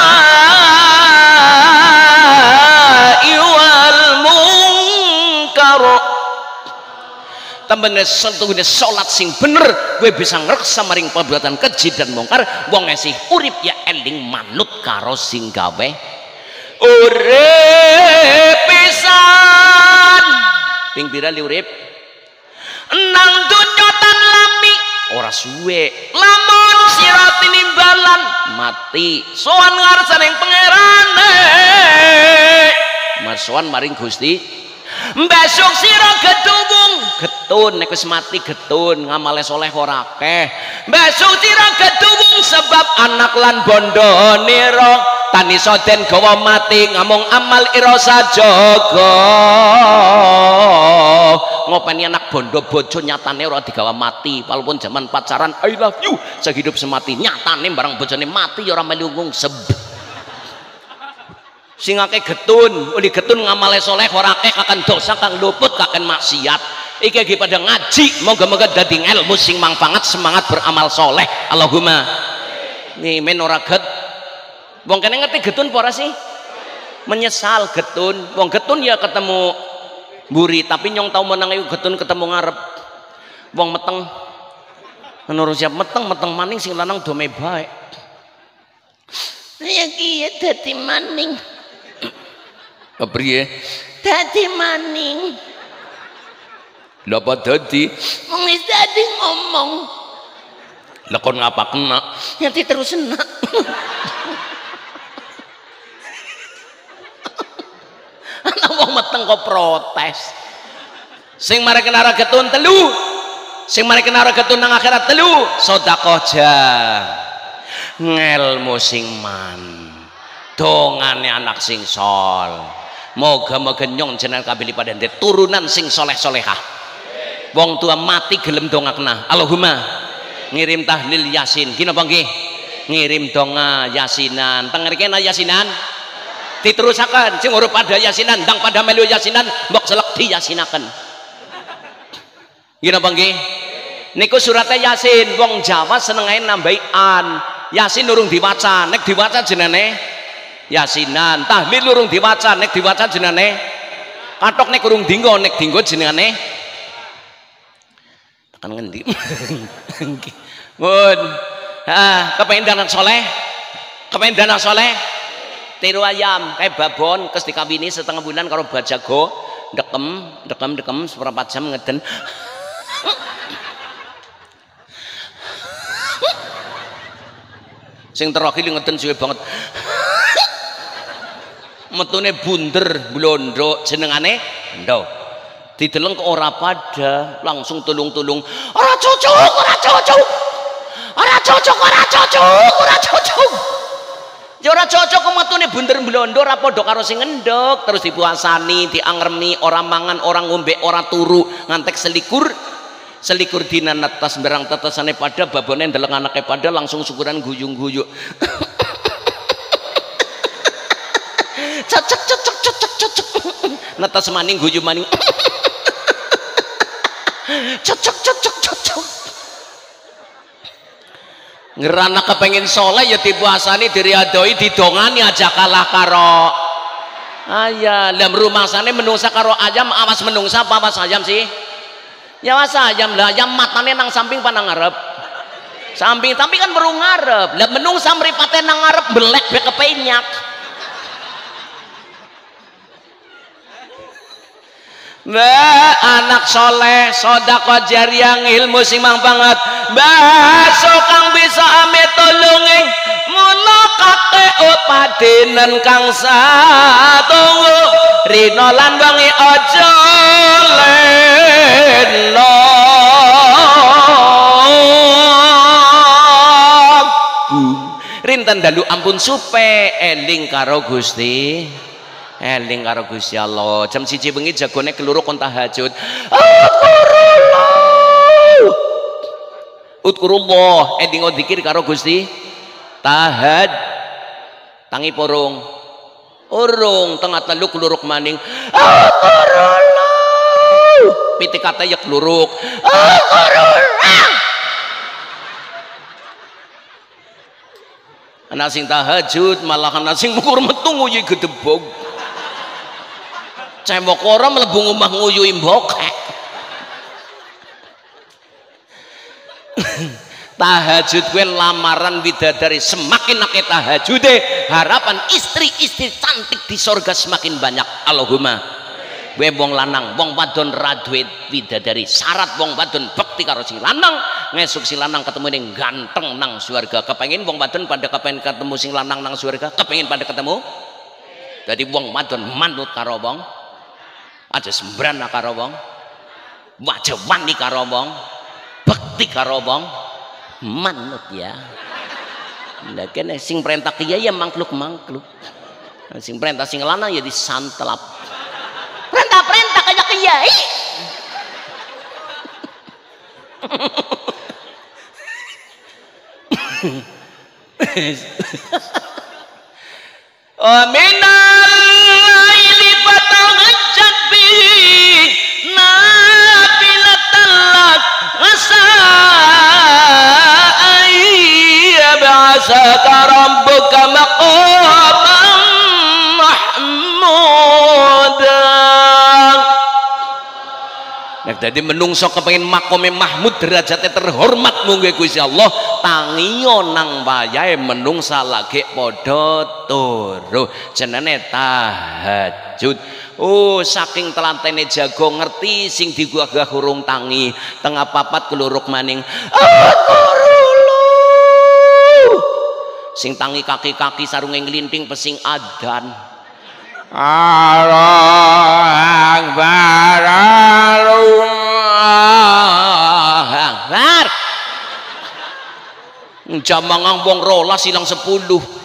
Tambene sentuhne salat sing bener kowe bisa ngreksa maring perbuatan keji dan mungkar. Wong esih urip ya eling manut karo sing gawe. Urip pisan. Ping pira urip? Nang dunya tan lami. Ora suwe. Lamun sira tinimbalan mati. Sowan ngarsaning pangerane marsowan maring Gusti besok sira gedubung getun nek mati getun ngamale soleh ora akeh. Besok sira gedubung sebab anak lan bondo nira. Tani soden gawa mati ngamung amal ira sajaga ngopeni anak bondo bojo nyatane ora digawa mati walaupun zaman pacaran I love you. Sehidup semati nyatane barang bojone mati ya ora melu ngungseb sing akeh getun uli getun ngamale soleh akeh kakan dosa kang luput kakan maksiat. Iki lagi pada ngaji moga-moga dadi ilmu sing mangpangat semangat beramal soleh. Allahumma nih men ora get. Wong kene ngerti getun apa ora sih? Menyesal getun. Wong getun ya ketemu buri tapi nyong tau menang getun ketemu ngarep. Wong meteng. Menurut siap meteng meteng maning sing lanang dome baik. Ya kiye dadi maning. Kepriye Dadi maning. lha apa dadi? Wong wis dadi ngomong. lha kon ngapa kena? Nanti terus enak. ana wong meteng kok protes. Sing mari kena getun telu. Sing mari kena getun nang akhirat telu. Sedekah ngelmu sing man. Dongane anak sing sol moga-moga nyong jenengan kabeh pada turunan sing soleh-solehah. Wong tua mati gelem dongakna Allahumma ngirim tahlil yasin. Gini nggih? Ngirim donga yasinan. Tengerikena yasinan? Diterusakan sing urip pada yasinan ndang pada melu yasinan mbok selek di yasinaken gini apa niku suratnya yasin. Wong Jawa seneng ae nambahi an. Yasin urung diwaca. Nek diwaca jenenge yasinan. Tahlil urung diwaca nek diwaca jenenge katok nek urung dinggo nek dinggo jenenge tekan ngendi? Mun. Ah kepengen danak soleh? Kepengen danak soleh? Tiru ayam kayak babon kes dikawini setengah bulan karo bajago dekem dekem dekem seperempat jam ngeden. Sing terakhir ngeden suwe banget metune bunder blondo jenengane ndo. Dideleng kok ora pada langsung tulung-tulung ora cocok ora cocok ora cocok ora cocok ora cocok. Ya ora cocok kok metune bunder blondo ora padha karo sing terus dipuasani diangremi ora mangan ora ngombe ora turu ngantek selikur selikur dina netes berang tetesane pada babone ndeleng anake pada langsung syukuran guyung-guyuk cocok cocok cocok cocok netes maning guyu maning. Cocok cocok cocok ngerana kepengen soleh ya dipuasani diriadoi didongani aja kalah karo. Ayah dalam rumah sana menungsa karo ayam awas menungsa apa awas ayam sih? Ya awas ayam lah. Ayam matanya nang samping panang ngarep? Samping tapi kan baru ngarep. Lah menungsa meripatnya nang ngarep belek be kepenyak Mbak anak soleh sodako jariang ilmu sing mang banget. Mbak kang bisa ame tulungi Mula kake upadinen kang satunggu Rino lan wangi ojo leno. Rinten dalu ampun supe eling karo Gusti eling karo Gusti Allah. Jam siji bengi jagone keluru kon tahajud. Udkurullah eling dikir karo Gusti. Tahad tangi porong urung tengah telu keluruk maning. Astaghfirullah piti kata ya keluruk. Astaghfirullah anak sing tahajud malah anak sing mukur metu gedebog cembok orang melebu ngomah nguyui mbokek tahajud gue lamaran bidadari semakin nake tahajud deh harapan istri-istri cantik di sorga semakin banyak. Allahumma. Gue wong lanang wong wadon radwet bidadari syarat wong wadon bekti karo sing lanang. Ngesuk si lanang ketemu ning ganteng nang surga kepengen wong wadon pada kepengen ketemu sing lanang nang surga kepengen pada ketemu? Jadi wong wadon manut karo wong aja sembrana karo wong. Wajah wani karo wong. Bekti karo wong. Manut ya. Nah, kene sing perintah kiai ya mangkluk mangkluk sing perintah sing lanang ya disantelap. Perintah-perintah kayak kiai. Aminal ayyab'asaka rabbuka maqaman mahmuda. Nek dadi menungso kepengin makome Mahmud derajatnya terhormat mungge Gusti Allah tangiyo nang wayahe menungsa lagi padha turu. Jenenge tahajud. Oh saking telantene jago ngerti sing digugah urung tangi tengah papat keluruk maning. Astaghfirullah sing tangi kaki-kaki sarunge nglinting pesing adan Allah Akbar. Allah Akbar Jamangang wong rolas silang sepuluh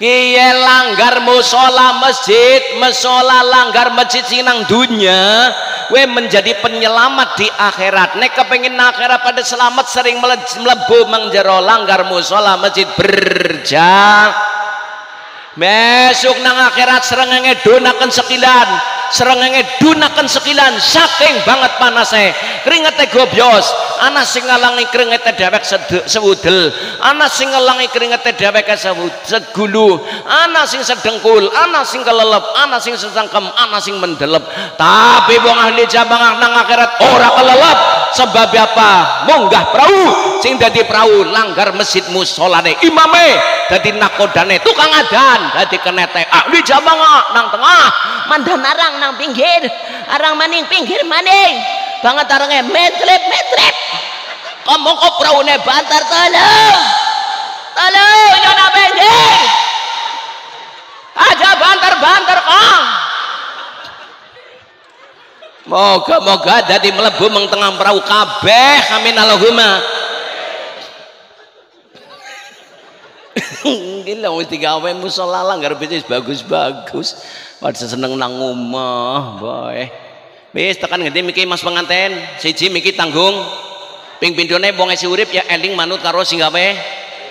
Kiye langgar musola masjid, musola langgar masjid sinang dunya, we menjadi penyelamat di akhirat. Nek kepengin akhirat pada selamat sering melebu mengjero langgar musola masjid berjang besok nang akhirat serengenge donakan sekilan. Serengenge donakan sekilan saking banget panasnya keringete gobyos. Ana sing ngalangi keringete dewek sewudel. Ana sing ngalangi keringete dewek segulu. Ana sing sedengkul ana sing kelelep ana sing sesangkem ana sing mendelep. Tapi wong ahli jabang nang akhirat ora kelelep sebab apa? Munggah perahu. Sing dadi perahu langgar masjid musolane imame. Dadi nakodane tukang adan dadi kenete ahli jabang nang tengah. Mandan arang nang pinggir. Arang maning pinggir maning. Banget arangnya metrip metrip. Ngomong kok peraune bantar? Tolong. Tolong nyona pinggir. Aja bantar bantar kong moga-moga dadi melebu meng tengah perahu kabeh amin Allahumma. Gila wis digawe musala langgar bisnis bagus-bagus. Pada seneng nang boy. Wis tekan ngendi miki Mas penganten siji miki tanggung. Ping pindhone wong isi urip ya eling manut karo sing gawe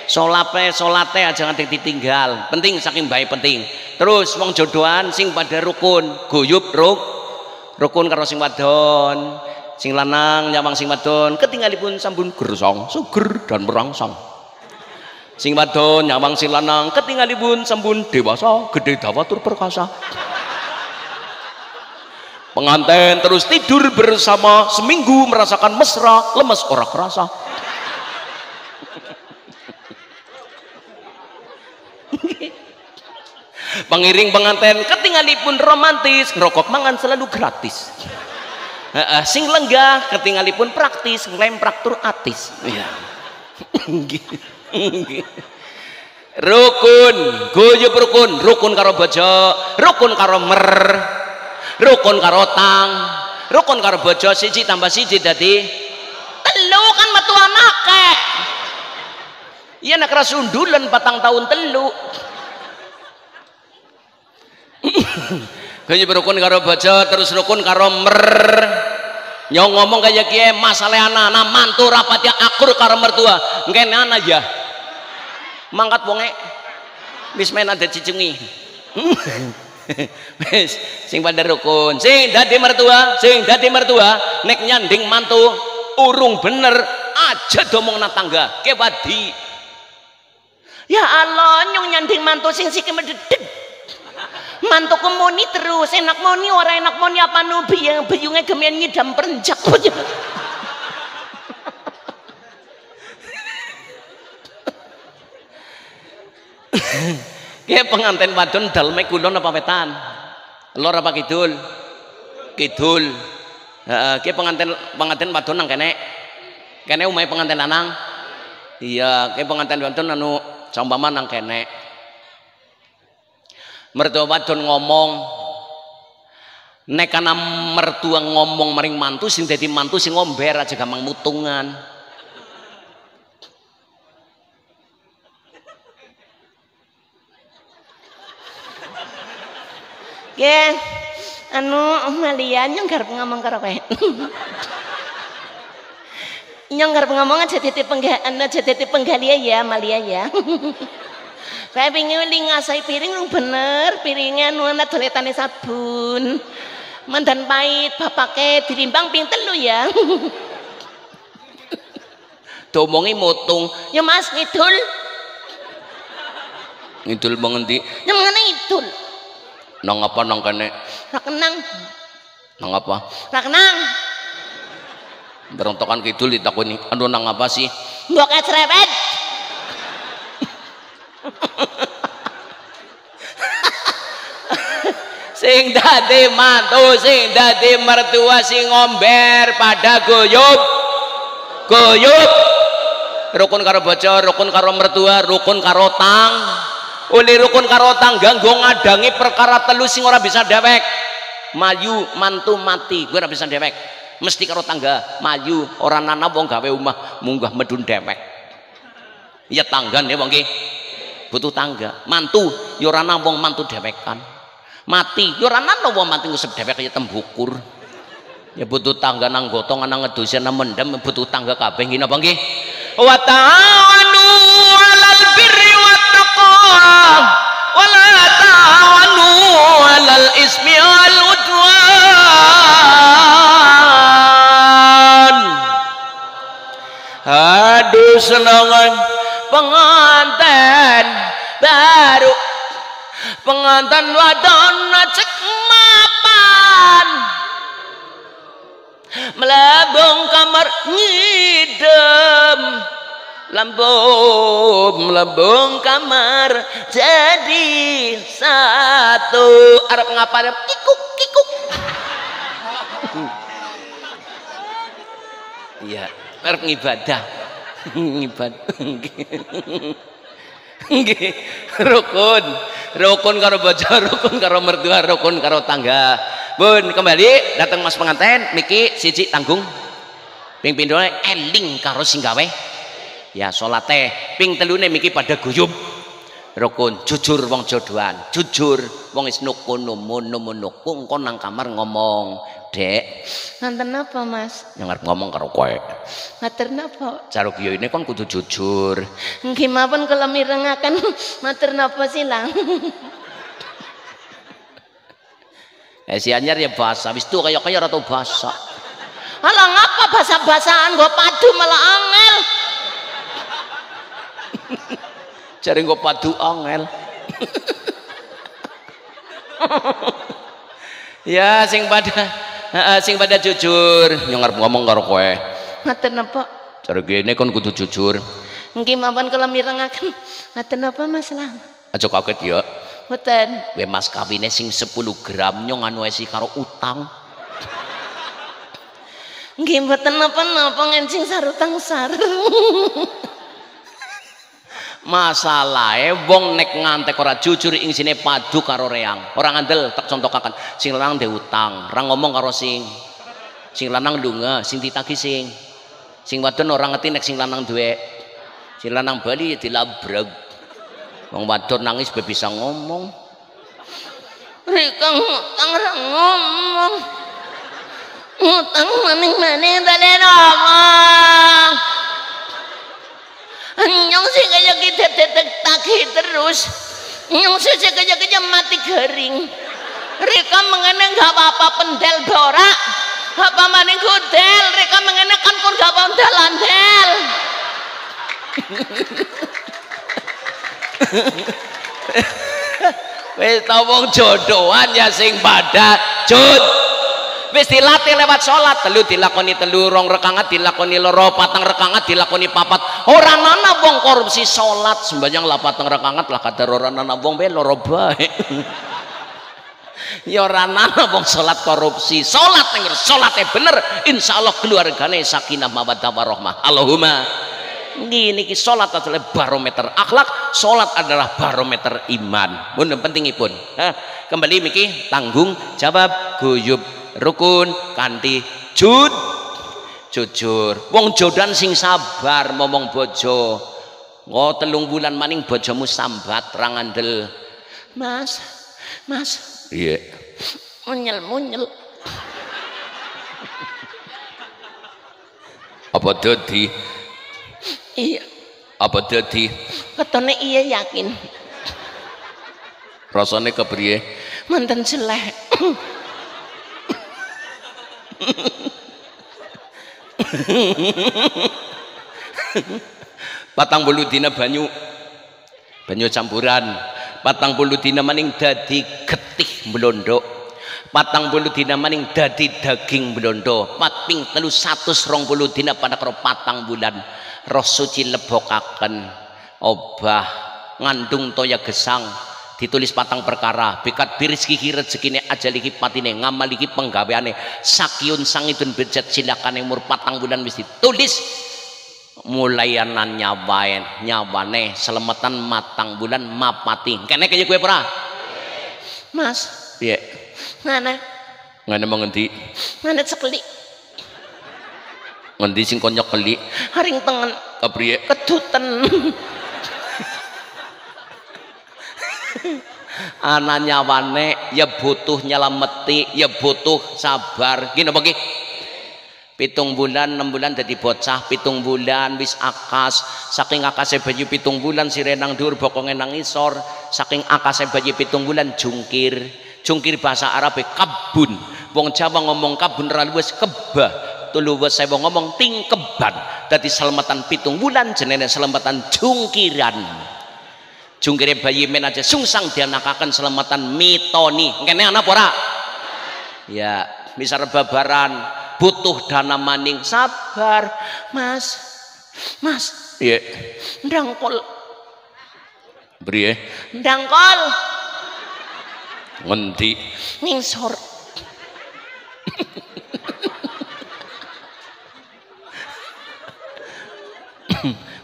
salate salate aja nganti ditinggal. Penting saking bae penting. Terus wong jodohan sing pada rukun guyub ruk rukun karo sing wadon sing lanang nyawang sing wadon ketinggalipun sampun gersong suger dan merangsang. Sing wadon nyawang sing lanang ketinggalipun sampun dewasa gede dawatur perkasa. Pengantin terus tidur bersama seminggu merasakan mesra lemes ora kerasa pengiring pengantin ketinggalipun romantis rokok mangan selalu gratis. Sing lenggah ketinggalipun praktis ngelem praktur atis. Ya. rukun guyub rukun rukun karo bojo rukun karo mer rukun karo tang rukun karo bojo siji tambah siji dadi telu kan metu anake. Iya nak rasundulan patang tahun telu Kaya rukun karo bojo terus rukun karo mer. Nyong ngomong kayak kiye masalah anak anak mantu rapat yang akur karo mertua. Ngene anak ya? Mangkat wonge. Wis main ada cicungi. Sing pada rukun. Sing dadi mertua sing dadi mertua nek nyanding mantu urung bener aja domong na tangga. Ke wadi. Ya Allah nyung nyanding mantu sing sikil mededeg mantu kemuni terus enak moni ora enak moni apa nubi yang beyungnya gemian nyidam perenjak Ki pengantin wadon dalme kulon apa wetan? Lor apa kidul? Kidul. Heeh, ki pengantin pengantin wadon nang kene. Kene umai pengantin lanang. Iya, ki pengantin wadon anu sambama nang kene. Mertua wadon ngomong nek ana mertua ngomong maring mantu sing dadi mantu sing ngomber aja gampang mutungan. Ya, anu malian yang garap ngomong karo kowe. yang garap ngomong aja titip penggal aja titip penggalia ya Malia ya. Saya pengen li ngasai piring lu bener, piringnya anu ana doletane sabun. Mandan pahit bapake dirimbang ping telu ya. Domongi mutung, ya Mas ngidul. ngidul mengendi? Ya mengenai idul. Nang apa nang kene? Ra kenang, Nang apa? ra kenang. Berontokan kidul ditakoni, "Anu nang apa sih?" Mbok cerewet. Sing dadi mantu sing dadi mertua sing ngomber pada guyub guyub rukun karo bocor rukun karo mertua rukun karo tang. Uli rukun karo tangga nggo ngadangi perkara telu sing ora bisa dewek mayu mantu mati gue ora bisa dewek mesti karo tangga mayu orang nana wong gawe omah munggah medun dewek ya tangga nih wong butuh tangga. Mantu. Ya ora ana wong mantu dewekan mati. Yo ora ana wong mati ngusep dhewek kaya tembukur. Ya butuh tangga nang gotong nang ngedosi nang mendem butuh tangga kabeh. Ngene apa nggih? Wa ta'awanu 'alal birri wat taqwa. Wa la ta'awanu 'alal ismi wal udwan. Aduh senangan pengantin baru. Pengantin wadon cek mapan. Melabung kamar ngidem. Lambung melambung kamar jadi satu. Arab ngapa kikuk kikuk. Iya Arab ngibadah nggih. Rukun. Rukun karo bojo rukun karo mertua rukun karo tangga. Bun kembali. Datang mas pengantin. Niki siji tanggung. Ping pindhone eling karo sing gawe. Ya salate ping telune miki pada guyub. Rukun. Jujur wong jodohan. Jujur. Wong is numun numun nukung kon nang kamar ngomong dek Nonton apa mas? yang arep ngomong karo kowe Mater napa? cara kiyo ini kon kudu jujur Gimapun kalau mirengaken mater napa silang. eh si anyar ya bahasa wis tuh kayak kayak atau bahasa Alah ngapa bahasa-bahasaan gue padu malah angel. cari gue padu angel ya sing pada Heeh, sing pada jujur yang ngarep ngomong karo kowe Mater napa? cara gini kon kudu jujur Gimapun kalau mirengaken mater napa mas lang? aja kaget ya Mboten. we mas kawine sing 10 gram nyong anu esi karo utang Nggih mboten napa-napa ngencing sarutang sar. masalahe wong nek ngantek ora jujur ing sine padu karo reang. Ora ngandel tak contokaken sing lanang ndek utang ora ngomong karo sing. Sing lanang lunga sing ditagi sing. Sing wadon ora ngerti nek sing lanang duwe sing lanang bali ya dilabreg. Wong wadon nangis be bisa ngomong. Rikang utang ra ngomong. Utang maning-maning tadi ngomong. Anyong sih kayak kita tetek taki terus. yang suci keja-keja mati garing. Reka mengenai nggak apa-apa pendel dorak apa maning kudel reka mengenai kan kon gak pendel andel. Tau wong jodohan ya sing pada jud wis dilatih lewat sholat. Telu dilakoni telu rong rekangat dilakoni loro patang rekangat dilakoni papat. Ora nana wong korupsi sholat. Sembahyang lah patang rekangat lah kadar ora nana wong be loro bae. Ya ora nana wong sholat korupsi. Sholat yang sholatnya bener. Insya Allah keluarganya sakinah mawaddah warahmah. Allahumma. Ini ki sholat adalah barometer akhlak. Sholat adalah barometer iman. Pun penting pun kembali miki. Tanggung jawab guyub rukun kanti jud jujur. Wong jodan sing sabar ngomong bojo. Ngo telung bulan maning bojomu sambat rangandel mas mas. Iya. Munyel munyel apa dadi? Iya. Apa dadi? Ketone iya yakin. Rasane kepriye? Mantan jelek patang bulu dina banyu. Banyu campuran. Patang bulu dina maning dadi getih melondo patang bulu dina maning dadi daging melondo patping telu satus rong bulu dina pada karo patang bulan. Roh suci lebokaken. Obah ngandung toya gesang ditulis patang perkara. Bikat biris kiki rezekine iki patine ngamal iki penggaweane. Sakyun sangidun bejet silakan umur patang bulan wis ditulis. Mulayanan nyawain nyawane selemetan matang bulan mapati. Kene kaya gue pernah mas. Piye? Ngana ngene mau ngendi? Ngana sekeli ngendi sing konyok keli haring tengen. Kepriye keduten anak nyawane ya butuh nyelameti ya butuh sabar. Gini bagi pitung bulan enam bulan jadi bocah pitung bulan wis akas. Saking akase bayi pitung bulan si renang dur bokonge nang isor. Saking akase bayi pitung bulan jungkir. Jungkir bahasa Arab kabun wong Jawa ngomong kabun raluwes kebah. Tulu wes saya ngomong tingkeban. Dadi selamatan pitung bulan jenenge selamatan jungkiran jungkire bayi men aja sungsang dianakaken selamatan mitoni. Kene ana apa ora? Ya misal babaran butuh dana maning. Sabar mas. Mas. Iya. Ndangkol priye ndangkol ngendi? Ngingsor.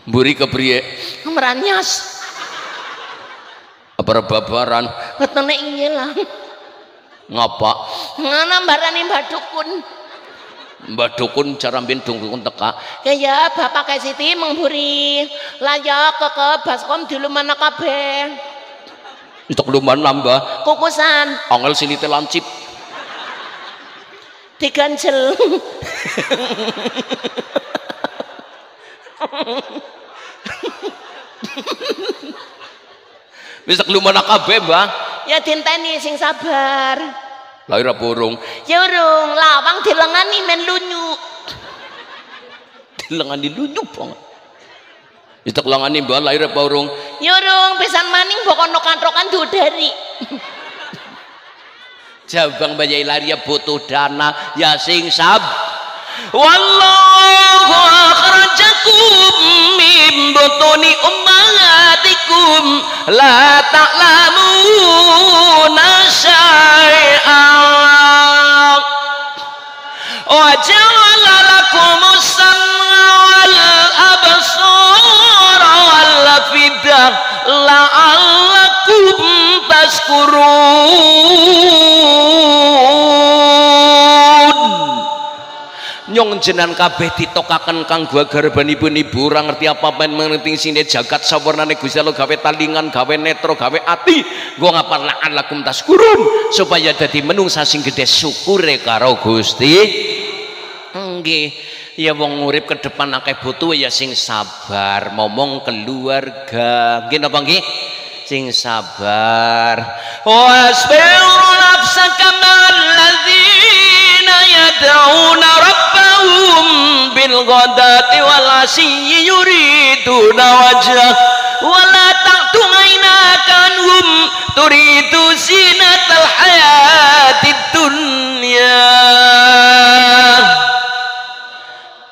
Mburi kepriye meranyas apa babaran ketene iya lah. Ngapa? Ngana barani mbak dukun. Mbak Dukun cara mbin dukun teka. Ya bapak kayak siti mengburi layak ke ke baskom dulu mana kabeh itu keluman nambah. Kukusan. Angel silite lancip. Diganjel bisa keluman kabeh mbah? Ya dinteni sing sabar. Lahir apa urung ya urung lawang dilengani men lunyu. Dilengani lunyuk banget itu kelangani mbah lahir apa urung ya urung pisan maning bokono kantrokan diudari jabang bayi laria butuh dana. Ya sing sab wallahu akhrajakum min butuni ummahatikum. La ta'lamuna syai'an wa ja'ala lakumus sam'a wal absara wal fidah la'allakum tashkurun nyong jenan kabeh ditokaken kanggo garbanipun ibu ora ngerti apa-apa mengerti sine jagat sawarnane Gusti Allah gawe talingan gawe netro gawe ati nggo ngapal la'an lakum taskurun supaya dadi menungsa sing gedhe syukure karo Gusti. Nggih ya wong urip ke depan akeh butuh ya sing sabar momong keluarga. Nggih napa nggih? Sing sabar. Wasbir nafsaka ma'alladzina yad'una rabbahum bil ghadati wal asyi yuriduna wajhah wala ta'tu ainaka turidu zinatal hayatid dunya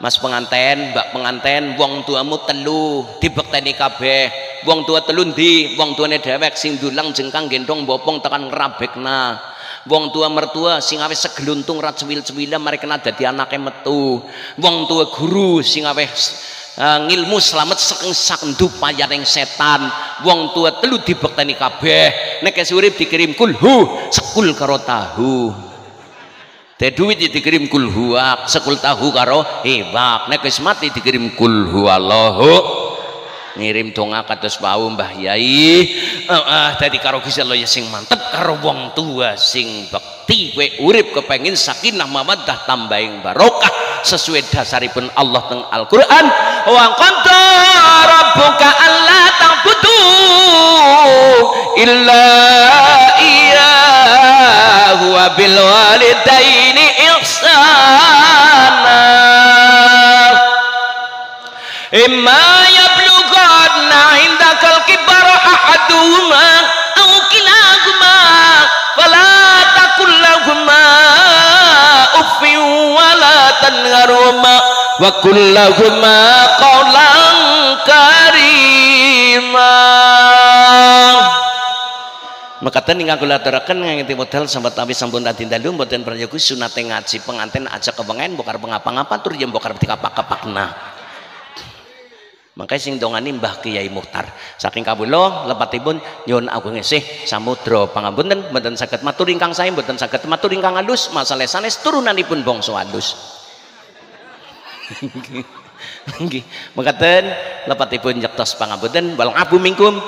Mas penganten, Mbak penganten, wong tuamu telu dibekteni kabeh. Wong tua telu ndi? Wong tuane dhewek sing dulang jengkang gendong bopong tekan ngrabekna. Wong tua mertua sing aweh segeluntung ra cewil-cewila mereka kena dadi anake metu. Wong tua guru sing aweh uh, ngilmu selamat saking sakendu payaring setan. Wong tua telu dibekteni kabeh. Nek urip dikirim kulhu, sekul karo tahu. Teh duit dikirim kul sekul tahu karo hebak nek wis mati dikirim kul huwallahu ngirim donga kados bau Mbah Yai. Uh, dadi karo Gusti Allah ya sing mantep karo wong tua sing bekti. Kowe urip kepengin sakinah mawaddah tambahing barokah sesuai dasaripun Allah teng Al-Qur'an. Wa qanta rabbuka alla ta'budu illa iyyahu wa bil walidaini ihsana. Imma wa kullahuma qawlan karima Makatan ingkang kula aturaken ngangeti modal sambat tawi sampun tadi dalu mboten prayoga sunate ngaji pengantin aja kepengen bokar pengapa-ngapa tur yen bokar dikapak-kapakna. Makanya sing dongani Mbah Kiai Muhtar. Saking kawula lepatipun nyuwun agung esih samudra pangapunten mboten saged matur ingkang sae mboten saged matur ingkang alus masalah sanes turunanipun bangsa alus. Nggih. Mekaten lepatipun nyektos pangapunten wal abu minkum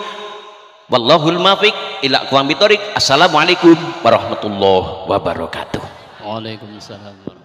Wallahul muwaffiq ila aqwamit. Assalamualaikum warahmatullahi wabarakatuh. Waalaikumsalam warahmatullahi